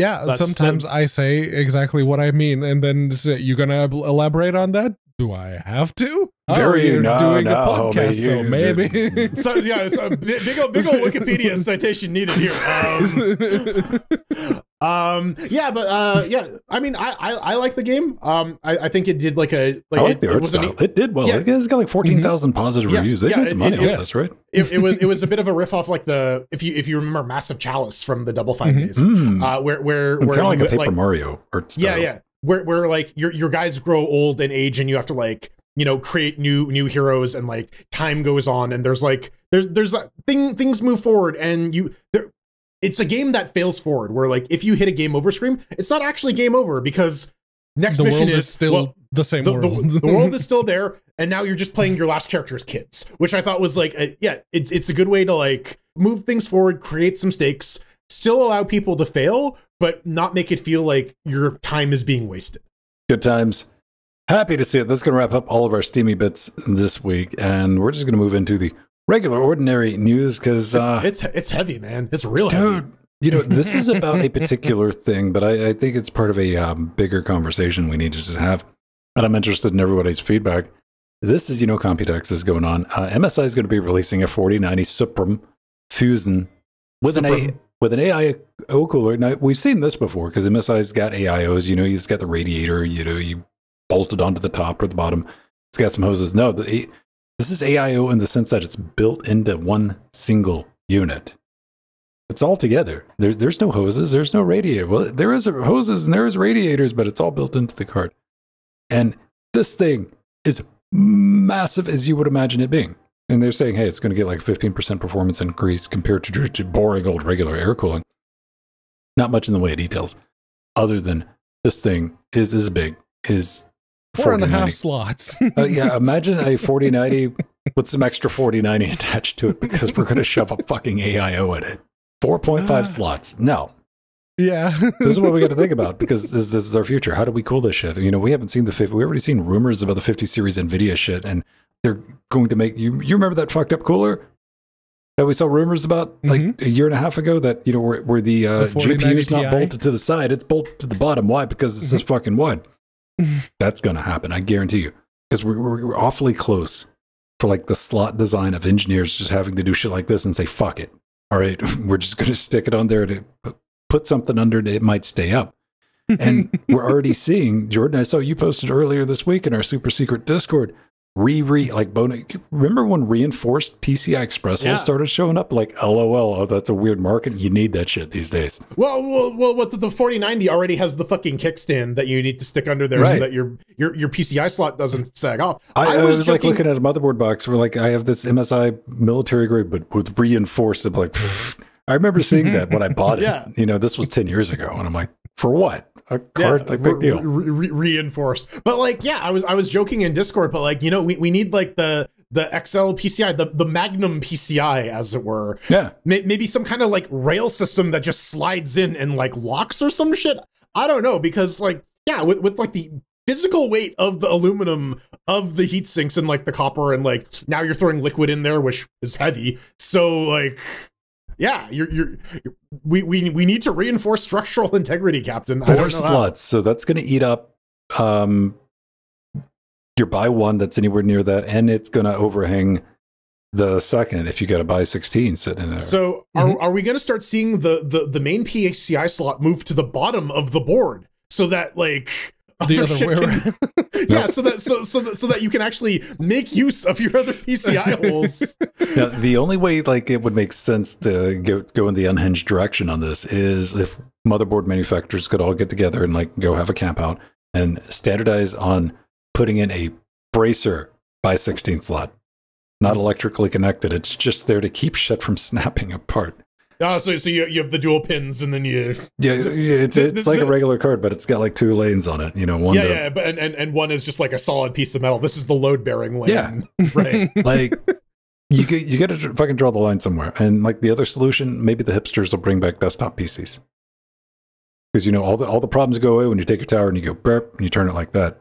Yeah, That's sometimes the, I say exactly what I mean, and then you're gonna elaborate on that? Do I have to? Very oh, no, doing no, a podcast, so maybe. so yeah, so big, big old, big old Wikipedia citation needed here. Um, um, yeah, but uh, yeah, I mean, I, I, I like the game. Um, I, I think it did like a like I like it, the art style. It, it did well. Yeah. It's got like fourteen thousand mm mm-hmm. positive yeah, reviews. They yeah, made some money it, off this, right? It, it, was it was a bit of a riff off like the if you if you remember Massive Chalice from the Double Fine mm-hmm. days, mm. uh, where where where kind of like a Paper like, Mario art style. Yeah, yeah. Where where like your your guys grow old and age, and you have to like you know create new new heroes and like time goes on and there's like there's there's a thing things move forward and you there it's a game that fails forward where like if you hit a game over screen it's not actually game over because next the mission is, is, still well, the same the, world. the, the, world is still there and now you're just playing your last character's kids which i thought was like a, yeah it's it's a good way to like move things forward create some stakes still allow people to fail but not make it feel like your time is being wasted good times Happy to see it. That's going to wrap up all of our steamy bits this week, and we're just going to move into the regular, ordinary news because uh, it's, it's, it's heavy, man. It's real dude, heavy. You know, this is about a particular thing, but I, I think it's part of a um, bigger conversation we need to just have. And I'm interested in everybody's feedback. This is, you know, Computex is going on. Uh, MSI is going to be releasing a 4090 Suprim Fusion with an A with an AIO cooler. Now we've seen this before because MSI's got AIOs. You know, he's got the radiator. You know, you bolted onto the top or the bottom. It's got some hoses. No, the, this is AIO in the sense that it's built into one single unit. It's all together. There, there's no hoses. There's no radiator. Well, there is hoses and there is radiators, but it's all built into the card. And this thing is massive as you would imagine it being. And they're saying, hey, it's going to get like 15% performance increase compared to, to boring old regular air cooling. Not much in the way of details, other than this thing is as big, is Four and a half slots. uh, yeah, imagine a 4090 with some extra 4090 attached to it because we're going to shove a fucking AIO in it. 4.5 uh, slots. No. Yeah. this is what we got to think about because this, this, is our future. How do we cool this shit? You know, we haven't seen the 50, we already seen rumors about the 50 series NVIDIA shit and they're going to make you, you remember that fucked up cooler? That we saw rumors about like mm-hmm. a year and a half ago that, you know, where, where the, uh, the GPU is not bolted to the side, it's bolted to the bottom. Why? Because it's mm-hmm. this fucking wide. That's going to happen. I guarantee you. Because we're, we're awfully close for like the slot design of engineers just having to do shit like this and say, fuck it. All right, we're just going to stick it on there to put something under it. It might stay up. And we're already seeing, Jordan, I saw you posted earlier this week in our super secret Discord re re like bone. Remember when reinforced PCI Express yeah. started showing up? Like, lol, oh, that's a weird market. You need that shit these days. Well, well, well what the, the 4090 already has the fucking kickstand that you need to stick under there right. so that your your your PCI slot doesn't sag off. I, I was, I was like looking at a motherboard box where like I have this MSI military grade, but with reinforced. I'm like. I remember seeing that when I bought it. yeah. You know, this was 10 years ago. And I'm like, for what? A card, yeah, like big deal. Re- re- reinforced. But like, yeah, I was I was joking in Discord, but like, you know, we, we need like the the XL PCI, the, the Magnum PCI, as it were. Yeah. Maybe some kind of like rail system that just slides in and like locks or some shit. I don't know, because like, yeah, with, with like the physical weight of the aluminum of the heat sinks and like the copper and like now you're throwing liquid in there which is heavy so like yeah you're you're, you're we, we we need to reinforce structural integrity captain four slots how. so that's going to eat up um your by one that's anywhere near that and it's going to overhang the second if you got a by 16 sitting there. So are, mm-hmm. are we going to start seeing the, the the main PCI slot move to the bottom of the board so that like the other way can, yeah, so that so so that, so that you can actually make use of your other PCI holes. Now, the only way like it would make sense to go go in the unhinged direction on this is if motherboard manufacturers could all get together and like go have a camp out and standardize on putting in a bracer by 16 slot not electrically connected. It's just there to keep shit from snapping apart. Oh, so so you, you have the dual pins, and then you yeah, it's it's like a regular card, but it's got like two lanes on it. You know, one yeah, to, yeah, but and, and and one is just like a solid piece of metal. This is the load bearing lane. Yeah, right. like you get, you got to fucking draw the line somewhere. And like the other solution, maybe the hipsters will bring back desktop PCs because you know all the all the problems go away when you take your tower and you go burp and you turn it like that.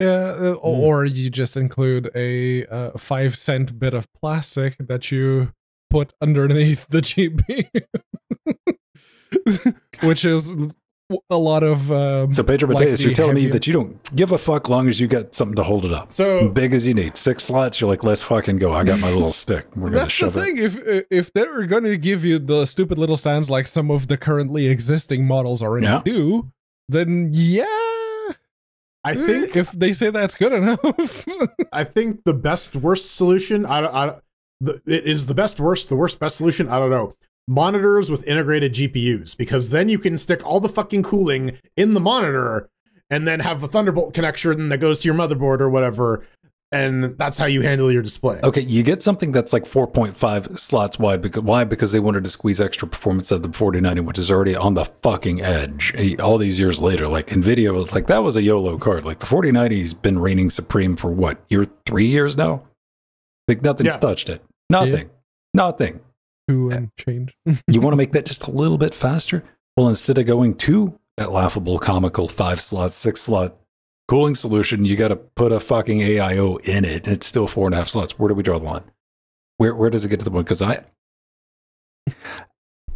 Yeah, uh, mm. or you just include a uh, five cent bit of plastic that you put underneath the GP, which is a lot of. Um, so Pedro Mateus, you're telling me that you don't give a fuck long as you got something to hold it up. So big as you need, six slots. You're like, let's fucking go. I got my little stick. We're gonna shove the thing. It. If if they're going to give you the stupid little stands like some of the currently existing models already yeah. do, then yeah I eh, think if they say that's good enough, I think the best worst solution. I, I the, it is the best worst the worst best solution. I don't know. Monitors with integrated GPUs because then you can stick all the fucking cooling in the monitor and then have a Thunderbolt connection that goes to your motherboard or whatever and that's how you handle your display. Okay, you get something that's like 4.5 slots wide. Because why? Because they wanted to squeeze extra performance out of the 4090, which is already on the fucking edge. Eh, all these years later, like Nvidia was like that was a YOLO card. Like the 4090's been reigning supreme for what year? Three years now. Like nothing's yeah. touched it. Nothing. Yeah. Nothing. Two and change. you want to make that just a little bit faster? Well, instead of going to that laughable, comical five slot, six slot cooling solution, you got to put a fucking AIO in it. It's still four and a half slots. Where do we draw the line? Where where does it get to the point? Because I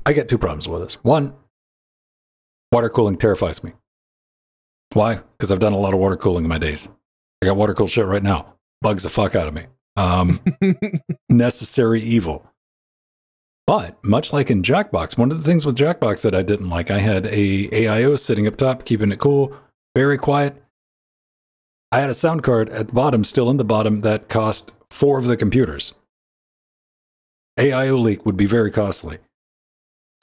I get two problems with this. One, water cooling terrifies me. Why? Because I've done a lot of water cooling in my days. I got water cooled shit right now. Bugs the fuck out of me. Um, necessary evil. But much like in Jackbox, one of the things with Jackbox that I didn't like, I had a AIO sitting up top, keeping it cool, very quiet. I had a sound card at the bottom, still in the bottom, that cost four of the computers. AIO leak would be very costly.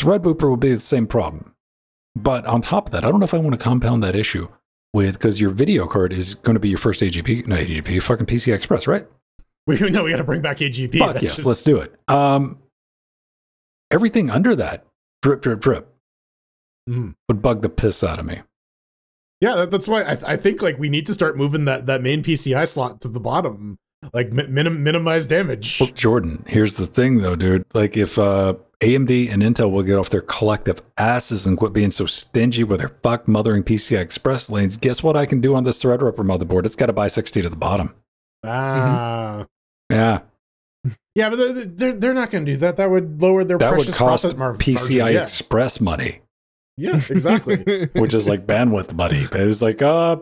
Threadripper would be the same problem. But on top of that, I don't know if I want to compound that issue with because your video card is going to be your first AGP, no AGP, fucking PCI Express, right? We know we got to bring back AGP. Fuck yes, let's do it. Um, everything under that, drip, drip, drip, mm. would bug the piss out of me. Yeah, that's why I, I, think like we need to start moving that that main PCI slot to the bottom, like minim, minimize damage. Well, Jordan, here's the thing though, dude. Like if uh, AMD and Intel will get off their collective asses and quit being so stingy with their fuck mothering PCI Express lanes, guess what I can do on this Threadripper motherboard? It's got a by 60 to the bottom. Ah. Mm-hmm. Yeah. Yeah, but they're, they're, they're not going to do that. That would lower their that would cost mar- PCI margin. Express yeah. money. Yeah, exactly. Which is like bandwidth money. But it's like, uh,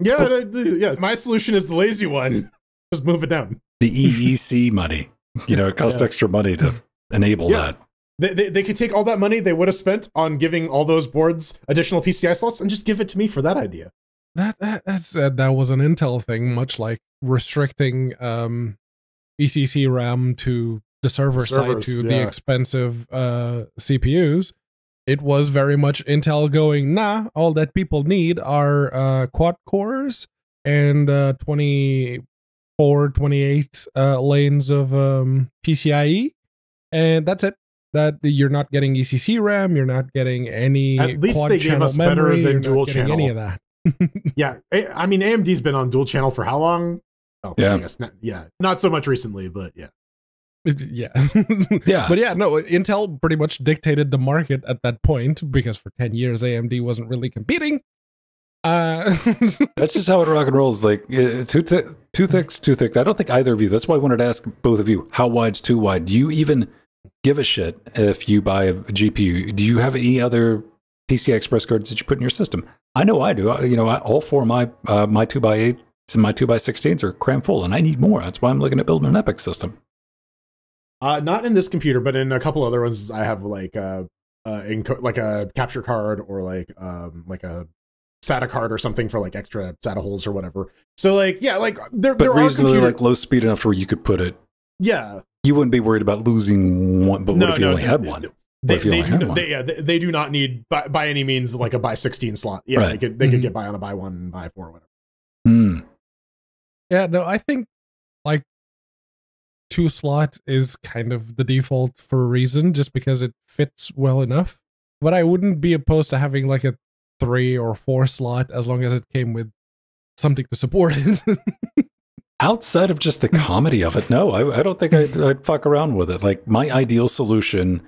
yeah, yeah. My solution is the lazy one. Just move it down. The ECC money. You know, it costs yeah. extra money to enable yeah. that. They, they, they, could take all that money they would have spent on giving all those boards additional PCI slots and just give it to me for that idea. That that that's uh, that was an Intel thing, much like restricting um, ECC RAM to the server Servers, side to yeah. the expensive uh, CPUs it was very much Intel going, nah, all that people need are uh, quad cores and uh, 24, 28 uh, lanes of um, PCIe. And that's it. That you're not getting ECC RAM, you're not getting any. At least they gave us memory, better than dual channel. Any of that. yeah, I mean AMD's been on dual channel for how long? Oh, yeah, not, yeah, not so much recently, but yeah. Yeah. yeah. But yeah, no, Intel pretty much dictated the market at that point because for 10 years AMD wasn't really competing. Uh, That's just how it rock and rolls. Like uh, too th- too thick's too thick. I don't think either of you. That's why I wanted to ask both of you: How wide's too wide? Do you even give a shit if you buy a GPU? Do you have any other PCI Express cards that you put in your system? I know I do. You know, I, all four of my uh, my two by eights and my two by sixteens are cram full, and I need more. That's why I'm looking at building an Epyc system. Uh, not in this computer, but in a couple other ones, I have like a, uh, enco- like a capture card or like um like a SATA card or something for like extra SATA holes or whatever. So like yeah, like there But there are reasonably computer- like low speed enough where you could put it. yeah. You wouldn't be worried about losing one. But what No, if you no, only no, had one? They, if you they, only do, had one? they, yeah, they, they do not need by, by any means like a by 16 slot. Yeah, Right. they could they could Mhm. get by on a by one, by four, whatever. Hmm. Yeah, no, I think like two slot is kind of the default for a reason, just because it fits well enough. But I wouldn't be opposed to having like a three or four slot as long as it came with something to support it. outside of just the comedy of it, no, I, I don't think I'd, I'd fuck around with it. Like my ideal solution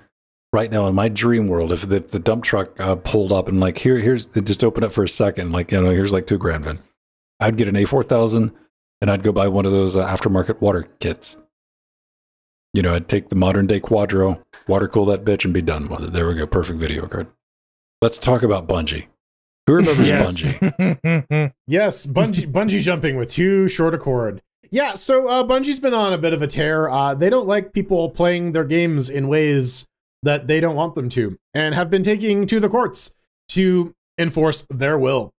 right now in my dream world, if the, the dump truck uh, pulled up and like here, here's it just open up for a second, like you know, here's like two grand, man. I'd get an A four thousand, and I'd go buy one of those uh, aftermarket water kits. You know, I'd take the modern day Quadro, water cool that bitch, and be done with it. There we go, perfect video card. Let's talk about Bungie. Who remembers Yes. Bungie? Yes, bungee bungee jumping with too short a cord. Yeah, so uh, Bungie's been on a bit of a tear. Uh, they don't like people playing their games in ways that they don't want them to, and have been taking to the courts to enforce their will.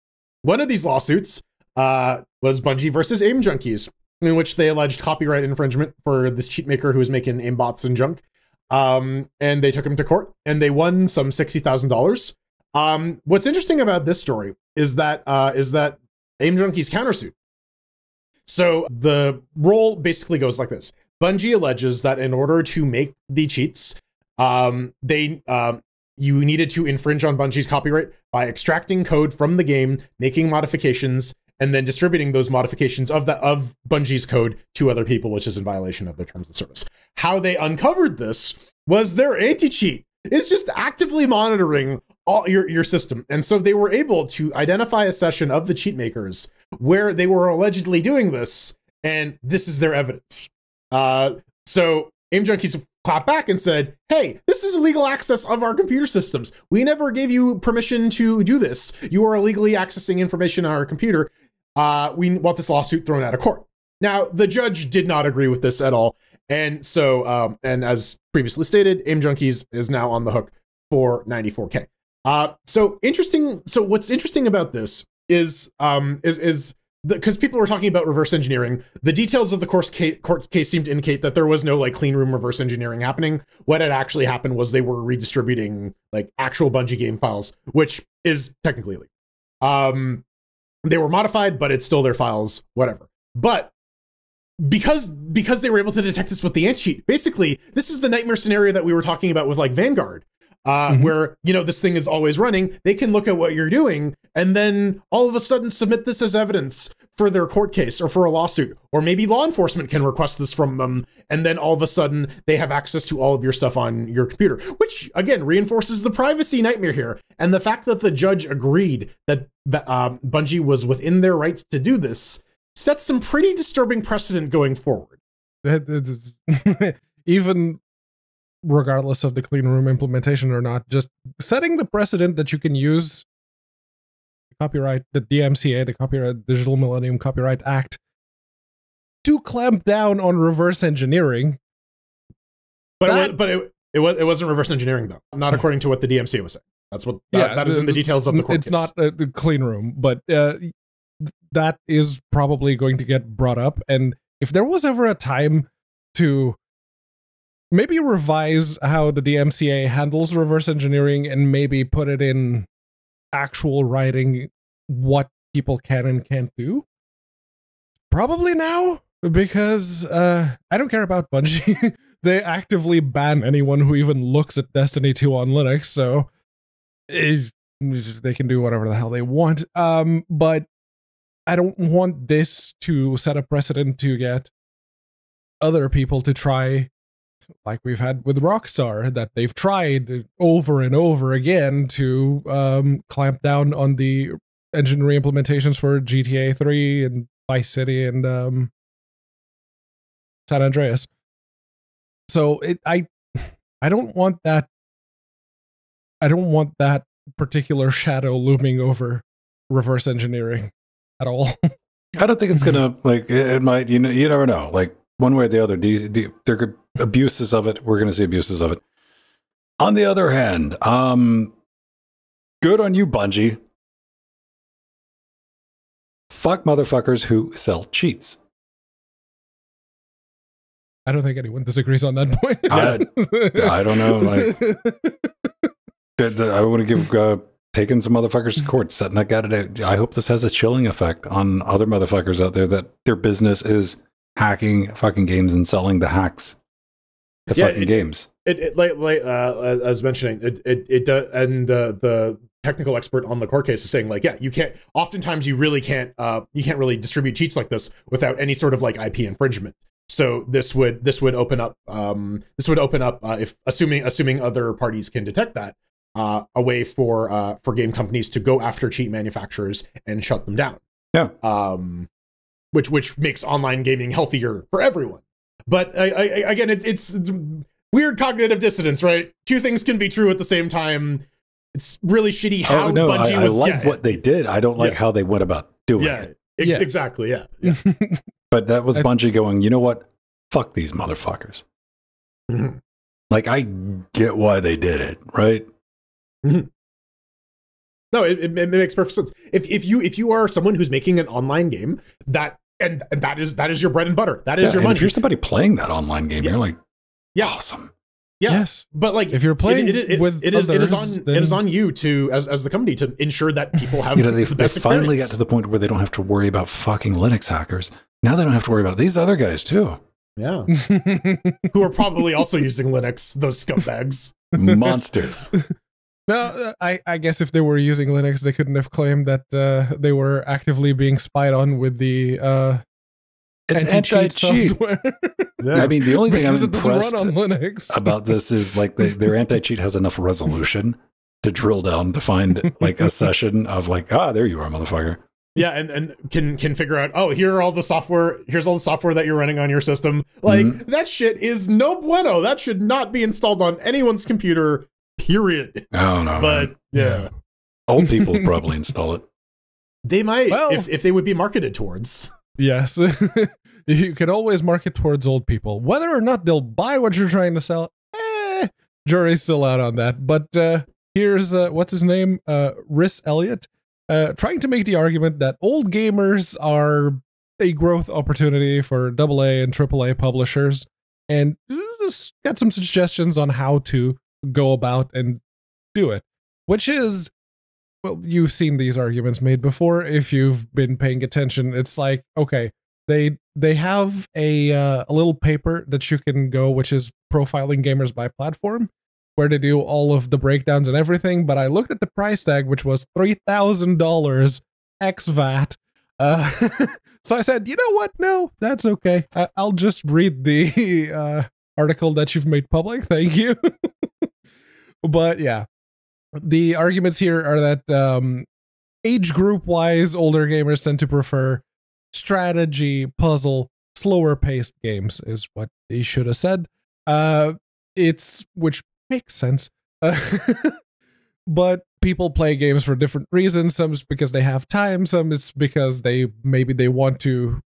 One of these lawsuits uh, was Bungie versus Aimjunkies, in which they alleged copyright infringement for this cheat maker who was making aimbots and junk. Um, and they took him to court, and they won some sixty thousand dollars. Um, what's interesting about this story is that uh, is that Aimjunkies countersuit. So the role basically goes like this: Bungie alleges that in order to make the cheats, um, they um, you needed to infringe on Bungie's copyright by extracting code from the game, making modifications, and then distributing those modifications of the of Bungie's code to other people, which is in violation of their terms of service. How they uncovered this was their anti-cheat is just actively monitoring all your, your system. And so they were able to identify a session of the cheat makers where they were allegedly doing this, and this is their evidence. Uh, so Aimjunkies clapped back and said, Hey, this is illegal access of our computer systems. We never gave you permission to do this. You are illegally accessing information on our computer. Uh, we want this lawsuit thrown out of court. Now, the judge did not agree with this at all. And so, um, and as previously stated, Aimjunkies is now on the hook for 94K. Uh, so interesting. So what's interesting about this is, um, is, is because people were talking about reverse engineering. The details of the course case, court case seemed to indicate that there was no like clean room reverse engineering happening. What had actually happened was they were redistributing like actual Bungie game files, which is technically illegal. Um, they were modified, but it's still their files, whatever. But because because they were able to detect this with the anti-cheat, basically, this is the nightmare scenario that we were talking about with like Vanguard. Uh, Mhm. where you know this thing is always running, they can look at what you're doing and then all of a sudden submit this as evidence for their court case or for a lawsuit, or maybe law enforcement can request this from them, and then all of a sudden they have access to all of your stuff on your computer, which again reinforces the privacy nightmare here. And the fact that the judge agreed that um, Bungie was within their rights to do this sets some pretty disturbing precedent going forward. Even regardless of the clean room implementation or not, just setting the precedent that you can use copyright, the DMCA, the Copyright Digital Millennium Copyright Act, to clamp down on reverse engineering. But it That- was, but it, it was it wasn't reverse engineering though, not according to what the DMCA was saying. That's what that, that is in the details of the court. It's case. not uh, the clean room, but uh, that is probably going to get brought up. And if there was ever a time to maybe revise how the DMCA handles reverse engineering and maybe put it in actual writing what people can and can't do, probably now because uh, I don't care about Bungie. they actively ban anyone who even looks at Destiny 2 on Linux, so if they can do whatever the hell they want. Um, but I don't want this to set a precedent to get other people to try, like we've had with Rockstar, that they've tried over and over again to um, clamp down on the engine reimplementations for GTA 3 and Vice City and um, San Andreas. So it, I, I don't want that. I don't want that particular shadow looming over reverse engineering at all. I don't think it's gonna like it, it might. You know, you never know. Like one way or the other, there could abuses of it. We're gonna see abuses of it. On the other hand, um, good on you, Bungie. Fuck motherfuckers who sell cheats. I don't think anyone disagrees on that point. I, I don't know. Like, the, the, I want to give uh, taking some motherfuckers to court, setting that guy today. I hope this has a chilling effect on other motherfuckers out there that their business is hacking fucking games and selling the hacks the yeah, fucking it, games. It, it like like uh, as mentioning it it it does and the the technical expert on the court case is saying like yeah you can't oftentimes you really can't uh you can't really distribute cheats like this without any sort of like IP infringement. So this would this would open up um this would open up uh, if assuming assuming other parties can detect that uh, a way for uh, for game companies to go after cheat manufacturers and shut them down. Yeah. Um, which which makes online gaming healthier for everyone. But I, I, again, it, it's weird cognitive dissonance, right? Two things can be true at the same time. It's really shitty how oh, no, Bungie I, was. I like yeah, what they did. I don't like yeah. how they went about doing yeah, it. Ex- yes. exactly. Yeah. yeah. but that was Bungie going. You know what? Fuck these motherfuckers. Mm-hmm. Like I get why they did it, right? Mm-hmm. No, it, it, it, makes perfect sense. If if you if you are someone who's making an online game that and, and that is that is your bread and butter. That is yeah, your money. If you're somebody playing that online game, yeah. you're like, yeah, awesome. Yeah. Yes, but like if you're playing it, it, with it is others, it is on then... it is on you to as as the company to ensure that people have you know they the they finally got to the point where they don't have to worry about fucking Linux hackers. Now they don't have to worry about these other guys too. Yeah, who are probably also using Linux. Those scumbags, monsters. No, uh, I, I guess if they were using Linux, they couldn't have claimed that uh, they were actively being spied on with the uh, it's anti-cheat, software. yeah. I mean, the only thing I'm impressed about this is like they, their anti-cheat has enough resolution to drill down to find like a session of like, ah, there you are, motherfucker. Yeah, and, and can can figure out, oh, here are all the software, here's all the software that you're running on your system. Like mm-hmm. that shit is no bueno. That should not be installed on anyone's computer period. Oh no, but man. yeah, old people probably install it. They might well, if if they would be marketed towards. Yes, you can always market towards old people, whether or not they'll buy what you're trying to sell. Eh, jury's still out on that. But uh, here's uh, what's his name, uh, Rhys Elliott, uh, trying to make the argument that old gamers are a growth opportunity for AA and AAA publishers, and just got some suggestions on how to go about and do it, which is well, you've seen these arguments made before if you've been paying attention. It's like, okay, they they have a uh, a little paper that you can go which is profiling gamers by platform where they do all of the breakdowns and everything, but I looked at the price tag which was $3,000 ex VAT. Uh, so I said, you know what? No, that's okay. I- will just read the uh, article that you've made public. Thank you. but yeah, the arguments here are that um, age group wise, older gamers tend to prefer strategy, puzzle, slower paced games, is what they should have said. Uh, it's which makes sense. But people play games for different reasons. Some is because they have time. Some it's because they maybe they want to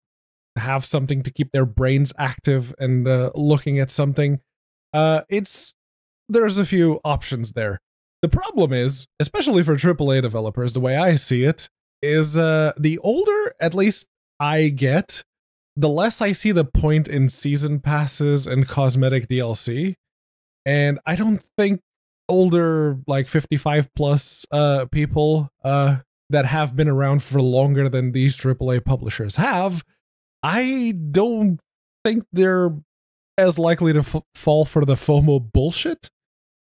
have something to keep their brains active and uh, looking at something. Uh, it's there's a few options there. The problem is, especially for AAA developers, the way I see it, is uh, the older, at least I get, the less I see the point in season passes and cosmetic DLC. And I don't think older, like 55 plus uh, people uh, that have been around for longer than these AAA publishers have, I don't think they're as likely to fall for the FOMO bullshit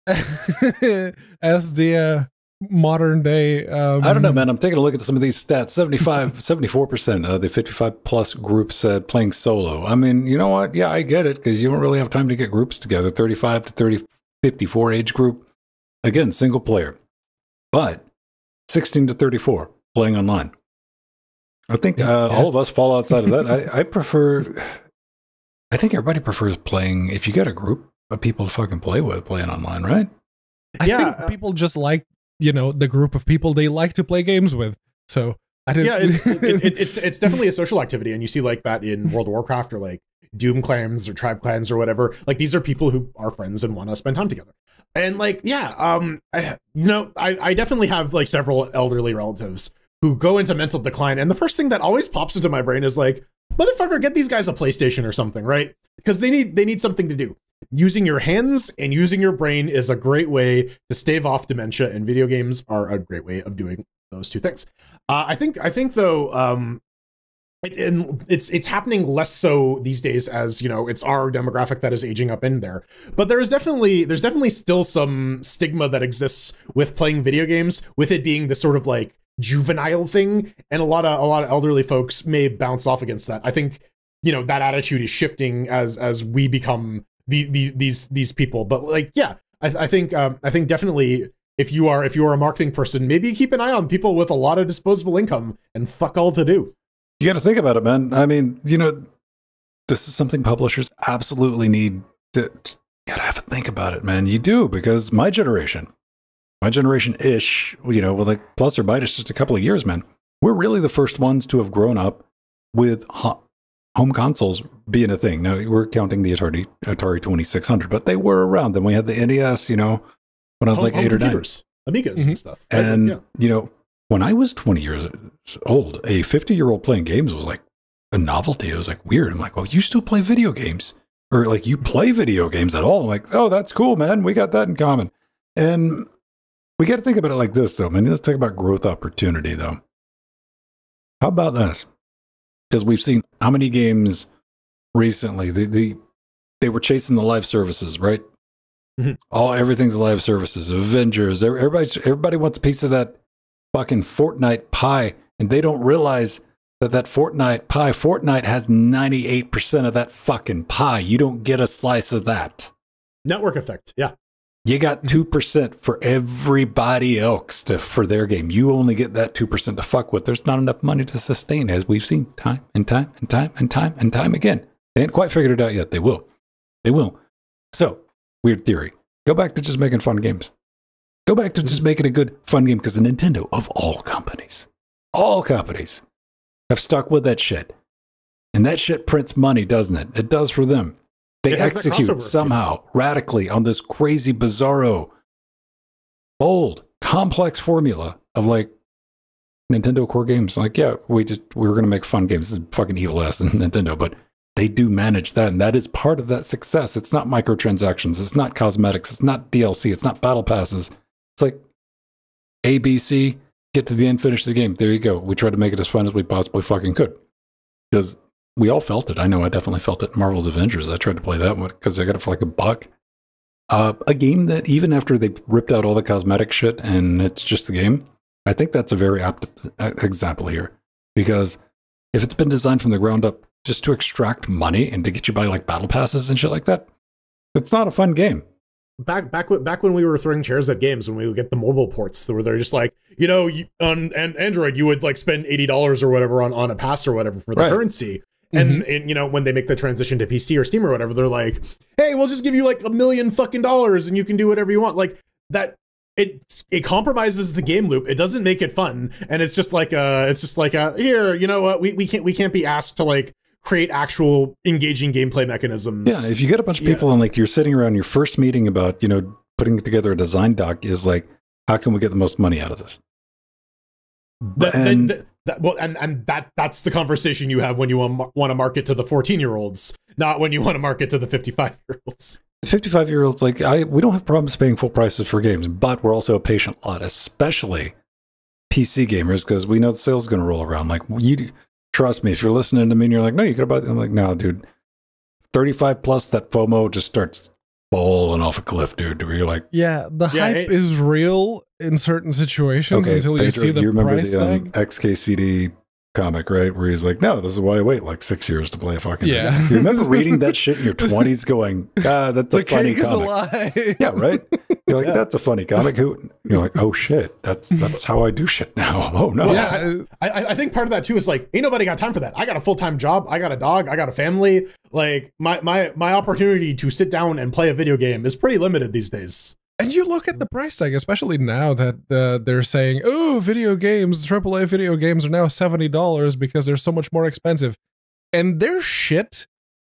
as the uh, modern day. Um, I don't know, man. I'm taking a look at some of these stats 75, 74% of the 55 plus groups said playing solo. I mean, you know what? Yeah, I get it because you don't really have time to get groups together. 35 to 30, 54 age group. Again, single player. But 16 to 34, playing online. I think uh, all of us fall outside of that. I, I prefer. I think everybody prefers playing. If you get a group people to fucking play with, playing online, right? I yeah, think people just like you know the group of people they like to play games with. So I didn't. Yeah, it's, it, it, it's it's definitely a social activity, and you see like that in World of Warcraft or like Doom clans or tribe clans or whatever. Like these are people who are friends and want to spend time together. And like, yeah, um, I, you know, I, I definitely have like several elderly relatives who go into mental decline. And the first thing that always pops into my brain is like, motherfucker, get these guys a PlayStation or something, right? Because they need they need something to do. Using your hands and using your brain is a great way to stave off dementia, and video games are a great way of doing those two things. Uh, I think I think though um, and it's it's happening less so these days as you know it's our demographic that is aging up in there. But there is definitely there's definitely still some stigma that exists with playing video games with it being this sort of like juvenile thing. And a lot of a lot of elderly folks may bounce off against that. I think you know that attitude is shifting as as we become the, the these these people but like yeah i, I think um, i think definitely if you are if you are a marketing person maybe keep an eye on people with a lot of disposable income and fuck all to do you got to think about it, man. I mean, you know, this is something publishers absolutely need to. You got to have to think about it, man. You do because my generation, my generation ish, you know, with like plus or minus just a couple of years, man. We're really the first ones to have grown up with home consoles being a thing. Now we're counting the Atari Atari 2600, but they were around. Then we had the NES, you know, when I was home, like eight or nine. Amigas mm-hmm. and stuff. And, yeah. you know, when I was 20 years old, a 50 year old playing games was like a novelty. It was like weird. I'm like, well, you still play video games or like you play video games at all. I'm like, oh, that's cool, man. We got that in common. And we got to think about it like this, though, man. Let's talk about growth opportunity, though. How about this? Because we've seen how many games recently, the, the, they were chasing the live services, right? Mm-hmm. All everything's live services, Avengers. Everybody, everybody wants a piece of that fucking Fortnite pie, and they don't realize that that Fortnite pie, Fortnite has 98% of that fucking pie. You don't get a slice of that. Network effect, yeah. You got 2% for everybody else to, for their game. You only get that 2% to fuck with. There's not enough money to sustain, as we've seen time and time and time and time and time again. They ain't quite figured it out yet. They will. They will. So, weird theory. Go back to just making fun games. Go back to just making a good, fun game because the Nintendo, of all companies, all companies, have stuck with that shit. And that shit prints money, doesn't it? It does for them. They execute somehow radically on this crazy, bizarro, bold, complex formula of like Nintendo core games. Like, yeah, we just we were gonna make fun games. This is fucking evil ass Nintendo, but they do manage that, and that is part of that success. It's not microtransactions, it's not cosmetics, it's not DLC, it's not battle passes. It's like ABC, get to the end, finish the game. There you go. We tried to make it as fun as we possibly fucking could. Because we all felt it. I know I definitely felt it. Marvel's Avengers. I tried to play that one because I got it for like a buck. Uh, a game that even after they ripped out all the cosmetic shit and it's just the game, I think that's a very apt example here. Because if it's been designed from the ground up just to extract money and to get you by like battle passes and shit like that, it's not a fun game back back back when we were throwing chairs at games when we would get the mobile ports where they're just like you know on and android you would like spend $80 or whatever on on a pass or whatever for the right. currency and, mm-hmm. and you know when they make the transition to pc or steam or whatever they're like hey we'll just give you like a million fucking dollars and you can do whatever you want like that it it compromises the game loop it doesn't make it fun and it's just like uh it's just like uh here you know what we, we can't we can't be asked to like create actual engaging gameplay mechanisms. Yeah, if you get a bunch of people yeah. and like you're sitting around your first meeting about, you know, putting together a design doc is like, how can we get the most money out of this? but and, that, well, and, and that that's the conversation you have when you want, want to market to the 14 year olds, not when you want to market to the 55 year olds. 55 year olds, like I, we don't have problems paying full prices for games, but we're also a patient lot, especially PC gamers, because we know the sales going to roll around. Like you, trust me, if you're listening to me and you're like, no, you could buy. I'm like, no, dude. 35 plus, that FOMO just starts falling off a cliff, dude. Where you're like, yeah, the yeah, hype it, is real in certain situations okay, until Pedro, you see the you remember price the, um, XKCD comic, right? Where he's like, "No, this is why I wait like six years to play a fucking." Yeah. Game. You remember reading that shit in your twenties, going, "Ah, that's a the funny cake is a comic." lie. Yeah, right. You're like, Yeah. "That's a funny comic." Who? You're like, "Oh shit, that's that's how I do shit now." Oh no. yeah. I, I- I think part of that too is like, ain't nobody got time for that. I got a full time job. I got a dog. I got a family. Like my my my opportunity to sit down and play a video game is pretty limited these days. And you look at the price tag, especially now that uh, they're saying, "Oh, video games, AAA video games are now seventy dollars because they're so much more expensive," and they're shit.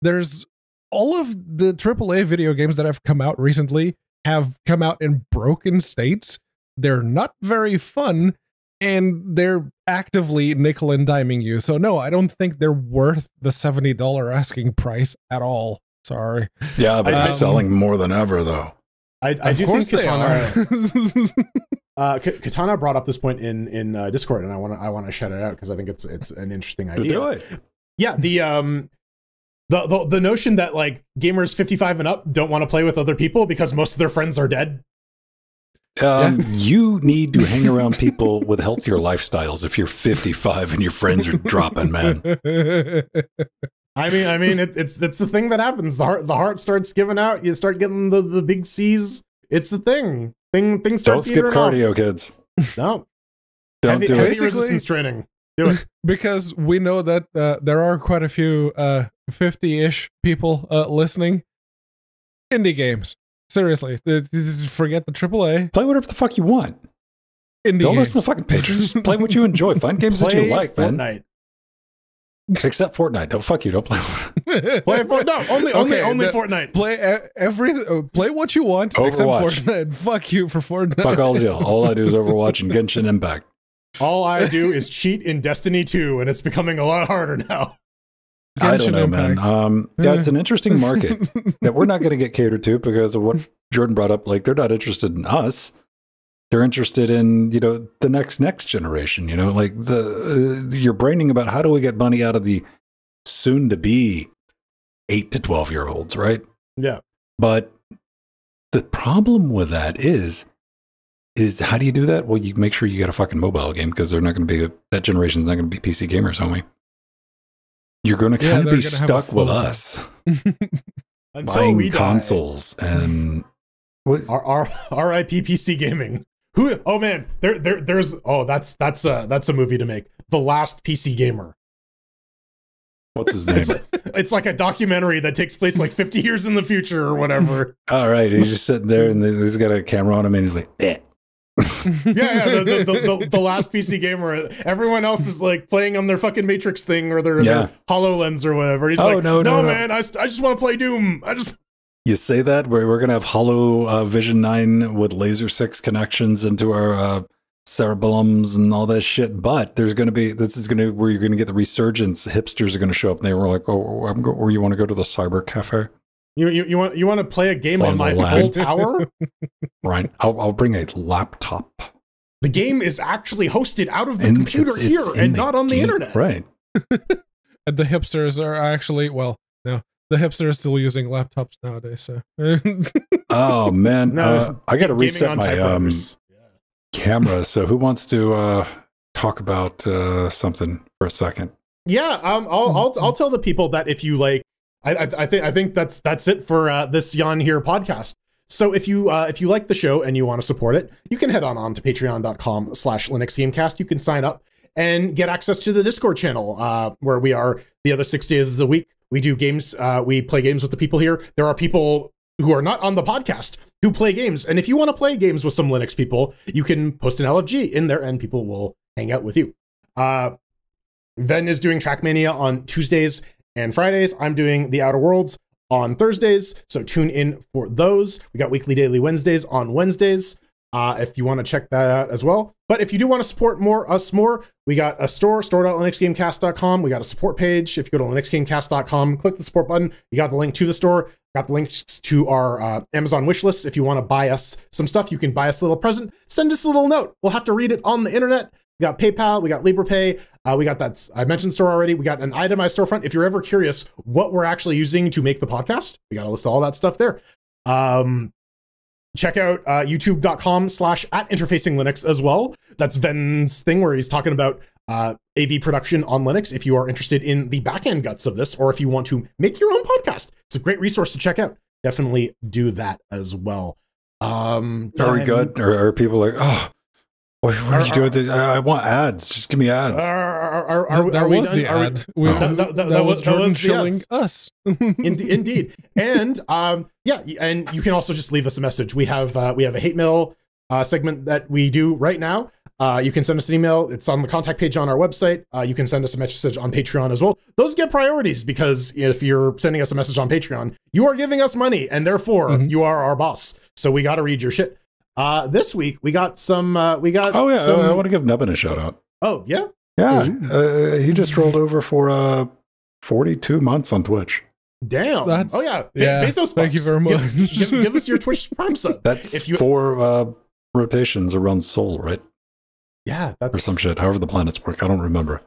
There's all of the AAA video games that have come out recently have come out in broken states. They're not very fun, and they're actively nickel and diming you. So no, I don't think they're worth the seventy dollar asking price at all. Sorry. Yeah, but I- they're selling more than ever, though. I, I of do course think Katana, uh, K- Katana brought up this point in in uh, Discord, and I want to I want to shout it out because I think it's it's an interesting idea. Do it. Yeah, the um. The, the, the notion that like gamers 55 and up don't want to play with other people because most of their friends are dead Um, You need to hang around people with healthier lifestyles if you're 55 and your friends are dropping, man. I mean, I mean, it, it's it's the thing that happens. The heart, the heart starts giving out. You start getting the, the big C's. It's the thing. Thing things start Don't skip teetering off. cardio, kids. No, Don't heavy, do heavy it. Basically- resistance training. Do it. because we know that uh, there are quite a few uh, 50-ish people uh, listening indie games seriously th- th- forget the aaa Play whatever the fuck you want. indie Don't games. listen to fucking patrons. Play what you enjoy. Find games that you like, man. Except Fortnite. Don't fuck you. Don't play. Play Fortnite. No, only only Okay, only the- Fortnite. play every uh, play what you want except Overwatch. Fortnite. Fuck you for Fortnite. fuck all y'all. All I do is Overwatch and Genshin Impact. All I do is cheat in Destiny 2, and it's becoming a lot harder now. I don't Genshin know, man. Um, yeah, it's an interesting market that we're not going to get catered to because of what Jordan brought up. Like, they're not interested in us. They're interested in you know the next next generation. You know, like the uh, you're braining about how do we get money out of the soon to be eight to twelve year olds, right? Yeah. But the problem with that is, is how do you do that? Well, you make sure you get a fucking mobile game because they're not going to be that generation's not going to be PC gamers, homie. You're going to Yeah, kind of be a stuck with us Until buying we consoles and what? R R R.I.P. PC gaming. Who? Oh man, there there there's oh that's that's a that's a movie to make. The last PC gamer. What's his name? It's like, it's like a documentary that takes place like 50 years in the future or whatever. All right, he's just sitting there and he's got a camera on him and he's like, eh. Yeah, yeah. The, the, the, the, last PC gamer. Everyone else is like playing on their fucking Matrix thing or their, Yeah. their Hololens or whatever. He's Oh, like, no, no, no, no. man, I, st- I just want to play Doom. I just You say that we're we're gonna have Hollow uh, Vision Nine with Laser Six connections into our uh, cerebellums and all that shit. But there's gonna be this is gonna where you're gonna get the resurgence. Hipsters are gonna show up and they were like, oh, I'm go- or you want to go to the cyber cafe? you you, you want you want to play a game On on, the my line. full tower? Right, I'll, I'll bring a laptop. the game is actually hosted out of the And computer it's- it's here and not on the game. internet. Right. and the hipsters are actually well no the hipsters are still using laptops nowadays so Oh man, No, uh, I got to reset my um, typewriters. camera. So who wants to uh, talk about uh, something for a second? Yeah, um, I'll, I'll I'll tell the people that if you like, I I, I think I think that's that's it for uh, this Jan here podcast. So if you uh, if you like the show and you want to support it, you can head on on to patreon.com slash Linux Gamecast. You can sign up and get access to the Discord channel uh, where we are the other six days of the week. We do games. Uh, we play games with the people here. There are people who are not on the podcast who play games, and if you want to play games with some Linux people, you can post an LFG in there, and people will hang out with you. Uh, Ven is doing Trackmania on Tuesdays and Fridays. I'm doing The Outer Worlds on Thursdays, so tune in for those. We got weekly, daily Wednesdays on Wednesdays. Uh, if you want to check that out as well. But if you do want to support more us more, we got a store, store.linuxgamecast.com. We got a support page. If you go to linuxgamecast.com, click the support button. You got the link to the store. Got the links to our uh, Amazon wish list. If you want to buy us some stuff, you can buy us a little present. Send us a little note. We'll have to read it on the internet. We got PayPal, we got Liberapay, uh, we got that. I mentioned store already. We got an itemized storefront. If you're ever curious what we're actually using to make the podcast, we got a list of all that stuff there. Um, check out uh, youtube.com slash at interfacing linux as well that's ven's thing where he's talking about uh, AV production on Linux. If you are interested in the backend guts of this, or if you want to make your own podcast, it's a great resource to check out. Definitely do that as well. Um, are we good? Or are people like, oh, what, what are, are you doing? This? I, I, want ads. Just give me ads. Are, are, are, that was the ad. We, oh. that, that, that, that, was Jordan was shilling us. indeed, indeed, and um, yeah, and you can also just leave us a message. We have uh, we have a hate mail uh, segment that we do right now. Uh, you can send us an email. It's on the contact page on our website. Uh, you can send us a message on Patreon as well. Those get priorities because if you're sending us a message on Patreon, you are giving us money, and therefore mm-hmm. you are our boss. So we got to read your shit. Uh, this week we got some. Uh, we got. Oh yeah, some... I, I want to give Nubbin a shout out. Oh yeah, yeah. Uh, he just rolled over for uh, 42 months on Twitch. Damn. That's, oh yeah. Be- yeah. Bezos. Thank you very much. Give, give, give, us your Twitch Prime sub. That's if you four uh, rotations around Sol, right? Yeah, that's or some shit. However the planets work, I don't remember.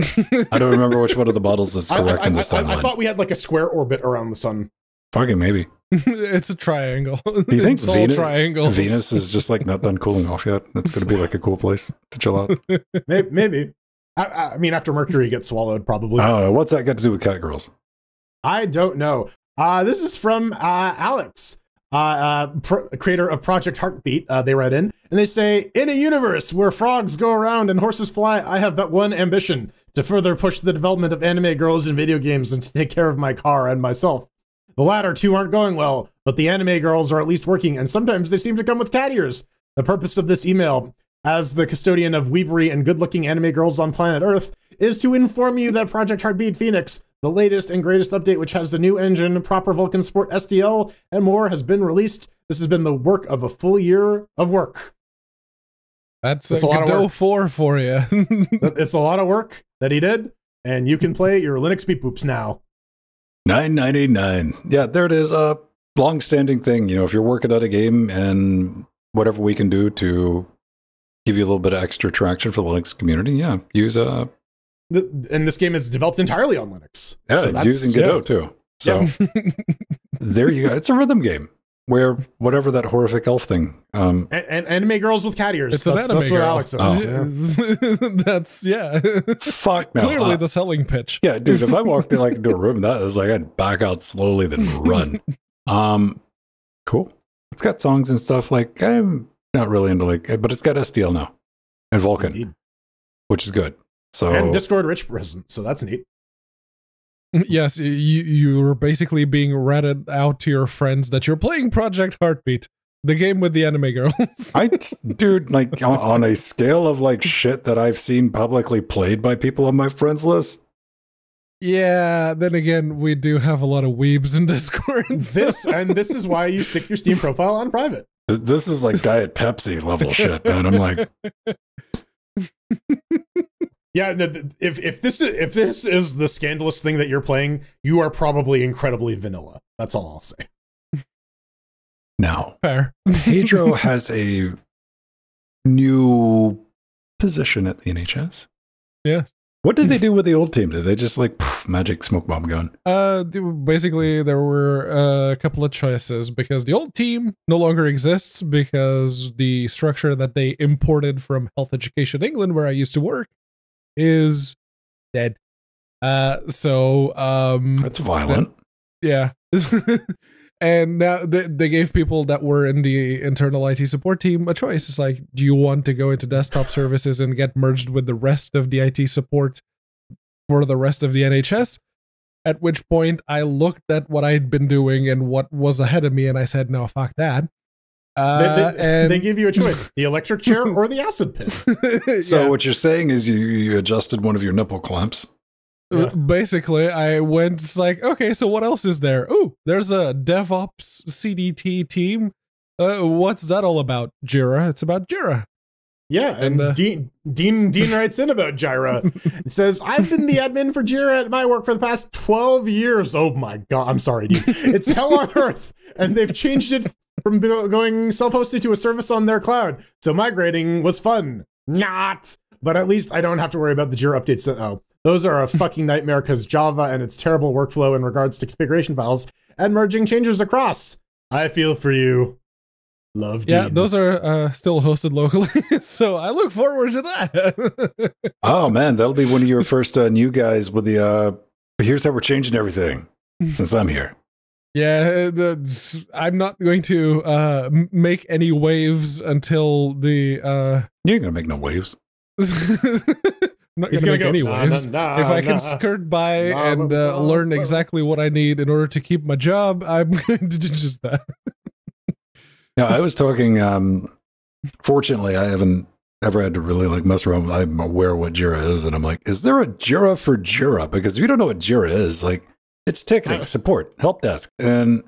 I don't remember which one of the models is correct I, I, in this timeline. I, I thought we had like a square orbit around the sun. Fucking maybe. it's a triangle. Do you think Venus, triangles. Venus is just like not done cooling off yet? That's going to be like a cool place to chill out. maybe. maybe. I, I, mean, after Mercury gets swallowed, probably. I. What's that got to do with catgirls? I don't know. Uh, this is from uh, Alex uh, uh, pr- creator of Project Heartbeat. Uh, they write in and they say, In a universe where frogs go around and horses fly, I have but one ambition to further push the development of anime girls in video games and to take care of my car and myself. The latter two aren't going well, but the anime girls are at least working, and sometimes they seem to come with cat ears. The purpose of this email, as the custodian of weebery and good looking anime girls on planet Earth, is to inform you that Project Heartbeat Phoenix the latest and greatest update, which has the new engine, proper Vulkan Sport SDL, and more, has been released. This has been the work of a full year of work. That's, That's a, a lot of work. four for you. it's a lot of work that he did, and you can play your Linux beep boops now. Nine ninety nine. Yeah, there it is. A long-standing thing. You know, if you're working at a game and whatever we can do to give you a little bit of extra traction for the Linux community, yeah, use a uh, and this game is developed entirely on Linux. Yeah, so using Godot yeah. too. So yeah. there you go. It's a rhythm game where whatever that horrific elf thing. Um, and, and anime girls with cat ears. It's that's, an anime that's girl. Alex oh. Yeah. that's yeah. Fuck no. Clearly uh, the selling pitch. Yeah, dude. If I walked in like into a room, that is like I'd back out slowly then run. um, cool. It's got songs and stuff. Like I'm not really into like, but it's got SDL now and Vulkan, Indeed. which is good. So and Discord rich presence, so that's neat. Yes, you you're basically being ratted out to your friends that you're playing Project Heartbeat, the game with the anime girls. I, dude, like on, on a scale of like shit that I've seen publicly played by people on my friends list, yeah, then again, we do have a lot of weebs in Discord. this and this is why you stick your Steam profile on private. This, this is like Diet Pepsi level shit, man. I'm like, yeah, if if this is if this is the scandalous thing that you're playing, you are probably incredibly vanilla. That's all I'll say. Now, fair. Pedro has a new position at the NHS. Yes. What did they do with the old team? Did they just like poof, magic smoke bomb gun? Uh, basically, there were uh, a couple of choices because the old team no longer exists because the structure that they imported from Health Education England, where I used to work, is dead. Uh, so um, that's violent. yeah. and now they, they gave people that were in the internal IT support team a choice. It's like, do you want to go into desktop services and get merged with the rest of the IT support for the rest of the NHS? At which point I looked at what I'd been doing and what was ahead of me, and I said, no, fuck that. Uh, they, they, and... they, give you a choice: the electric chair or the acid pit. so yeah. what you're saying is you, you adjusted one of your nipple clamps. Uh, yeah. Basically, I went like, okay, so what else is there? Oh, there's a DevOps CDT team. Uh, what's that all about? Jira. It's about Jira. Yeah, and, and uh, Dean Dean Dean writes in about Jira. It says, "I've been the admin for Jira at my work for the past twelve years. Oh my god, I'm sorry, Dean. It's hell on earth, and they've changed it from going self-hosted to a service on their cloud. So migrating was fun. Not, but at least I don't have to worry about the Jira updates. That, oh, those are a fucking nightmare because Java and its terrible workflow in regards to configuration files and merging changes across. I feel for you. Love. Yeah, those are uh, still hosted locally, so I look forward to that. oh man, that'll be one of your first uh, new guys with the. uh Here's how we're changing everything since I'm here. Yeah, the, I'm not going to uh, make any waves until the. Uh, you ain't gonna make no waves. I'm not He's gonna, gonna make go, any waves. Nah, nah, if I can skirt by and uh, learn exactly what I need in order to keep my job, I'm going to do just that. no, I was talking. Um, fortunately, I haven't ever had to really like mess around. I'm aware what Jira is, and I'm like, is there a Jira for Jira? Because if you don't know what Jira is, like, it's ticketing, support, help desk, and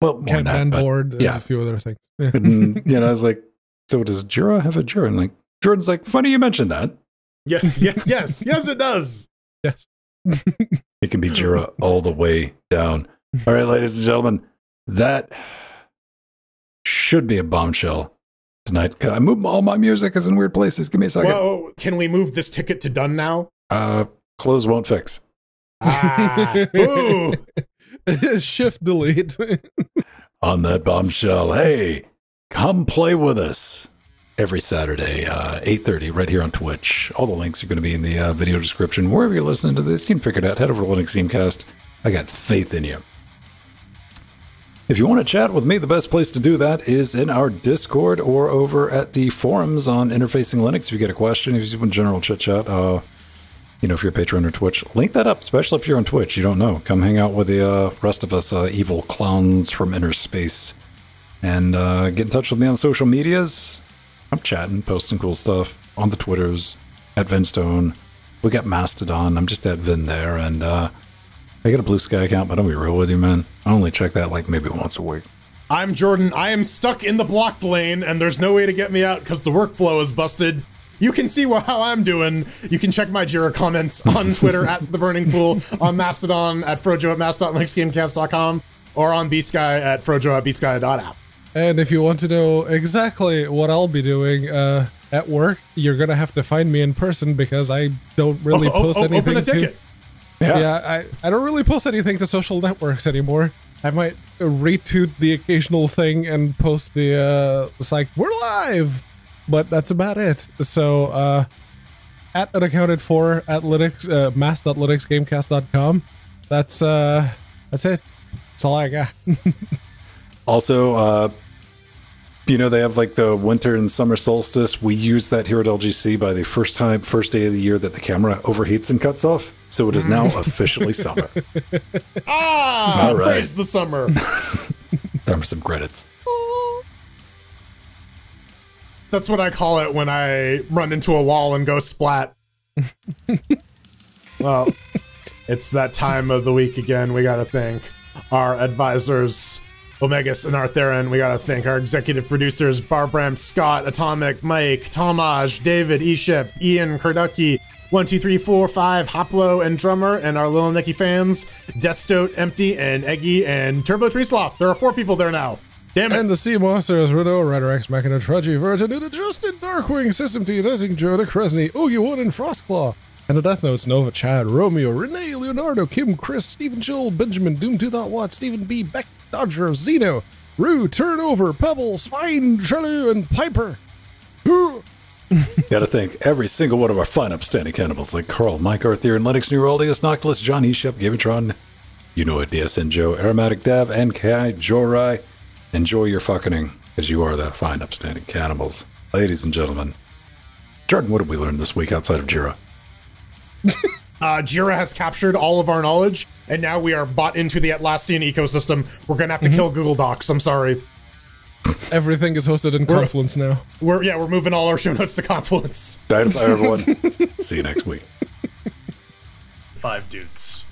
well, Kanban board, yeah, a few other things. Yeah. and, you know, I was like, so does Jira have a Jira? And like, Jordan's like, funny you mentioned that. Yeah, yeah, yes, yes, it does. Yes. it can be Jira all the way down. All right, ladies and gentlemen, that should be a bombshell tonight. Can I move all my music is in weird places. Give me a second. Well, can we move this ticket to done now? Uh, close won't fix. Ah. Shift delete. On that bombshell, hey, come play with us every Saturday, uh, 8.30, right here on Twitch. All the links are going to be in the uh, video description. Wherever you're listening to this, you can figure it out. Head over to Linux Gamecast. I got faith in you. If you want to chat with me, the best place to do that is in our Discord or over at the forums on Interfacing Linux. If you get a question, if you want general chit chat, uh, you know, if you're a patron or Twitch, link that up, especially if you're on Twitch. You don't know. Come hang out with the uh, rest of us uh, evil clowns from inner space and uh, get in touch with me on social medias. I'm chatting, posting cool stuff on the Twitters at Vinstone. We got Mastodon. I'm just at Vin there, and uh, I got a Blue Sky account, but I'll be real with you, man. I only check that like maybe once a week. I'm Jordan. I am stuck in the blocked lane, and there's no way to get me out because the workflow is busted. You can see how I'm doing. You can check my Jira comments on Twitter at the Burning Pool, on Mastodon at frojo at mast.linuxgamecast.com, or on bsky at frojo at bsky.app. And if you want to know exactly what I'll be doing uh, at work, you're gonna have to find me in person because I don't really oh, post oh, anything. Open a ticket. To, yeah, yeah I, I don't really post anything to social networks anymore. I might retweet the occasional thing and post the uh, it's like we're live, but that's about it. So uh, at unaccounted for at Linux uh, mast.linuxgamecast.com. That's uh, that's it. That's all I got. Also, uh, you know, they have like the winter and summer solstice. We use that here at LGC by the first time, first day of the year that the camera overheats and cuts off. So it is now officially summer. ah, All right. praise the summer. Time for some credits. That's what I call it when I run into a wall and go splat. well, it's that time of the week again. We got to thank our advisors Omegas and Arthurian. We got to thank our executive producers, Barbram, Scott, Atomic, Mike, Tomaj, David, Eship, Ian, Kurducky, one, two, three, four, five, Hoplo and Drummer, and our Little Nicky fans, Destote, Empty, and Eggy, and Turbo Tree Sloth. There are four people there now. Damn it. And the Sea Monsters, Renault, Rider X, Machina, Trudgy, Virgin, the Justin, Darkwing, System T, Thessing, Joe, the Kresny, Oogie One, and Frostclaw. And the Death Notes, Nova, Chad, Romeo, Renee, Leonardo, Kim, Chris, Stephen Joel, Benjamin, Doom 2000 Watt, Stephen B, Beck, Dodger, Zeno, Rue, Turnover, Pebbles, Fine, Trello, and Piper. Gotta thank every single one of our fine upstanding cannibals like Carl, Mike Arthur, and Linux Neuraldius, Noctilus, John Eshep, Gavatron, you know it, DSN Joe, Aromatic Dav, and Kai Jorai. Enjoy your fucking, because you are the fine upstanding cannibals. Ladies and gentlemen, Jordan, what did we learn this week outside of Jira? Uh, Jira has captured all of our knowledge, and now we are bought into the Atlassian ecosystem. We're gonna have to mm-hmm. kill Google Docs. I'm sorry. Everything is hosted in we're, Confluence now. We're yeah, we're moving all our show notes to Confluence. Bye, everyone. See you next week. Five dudes.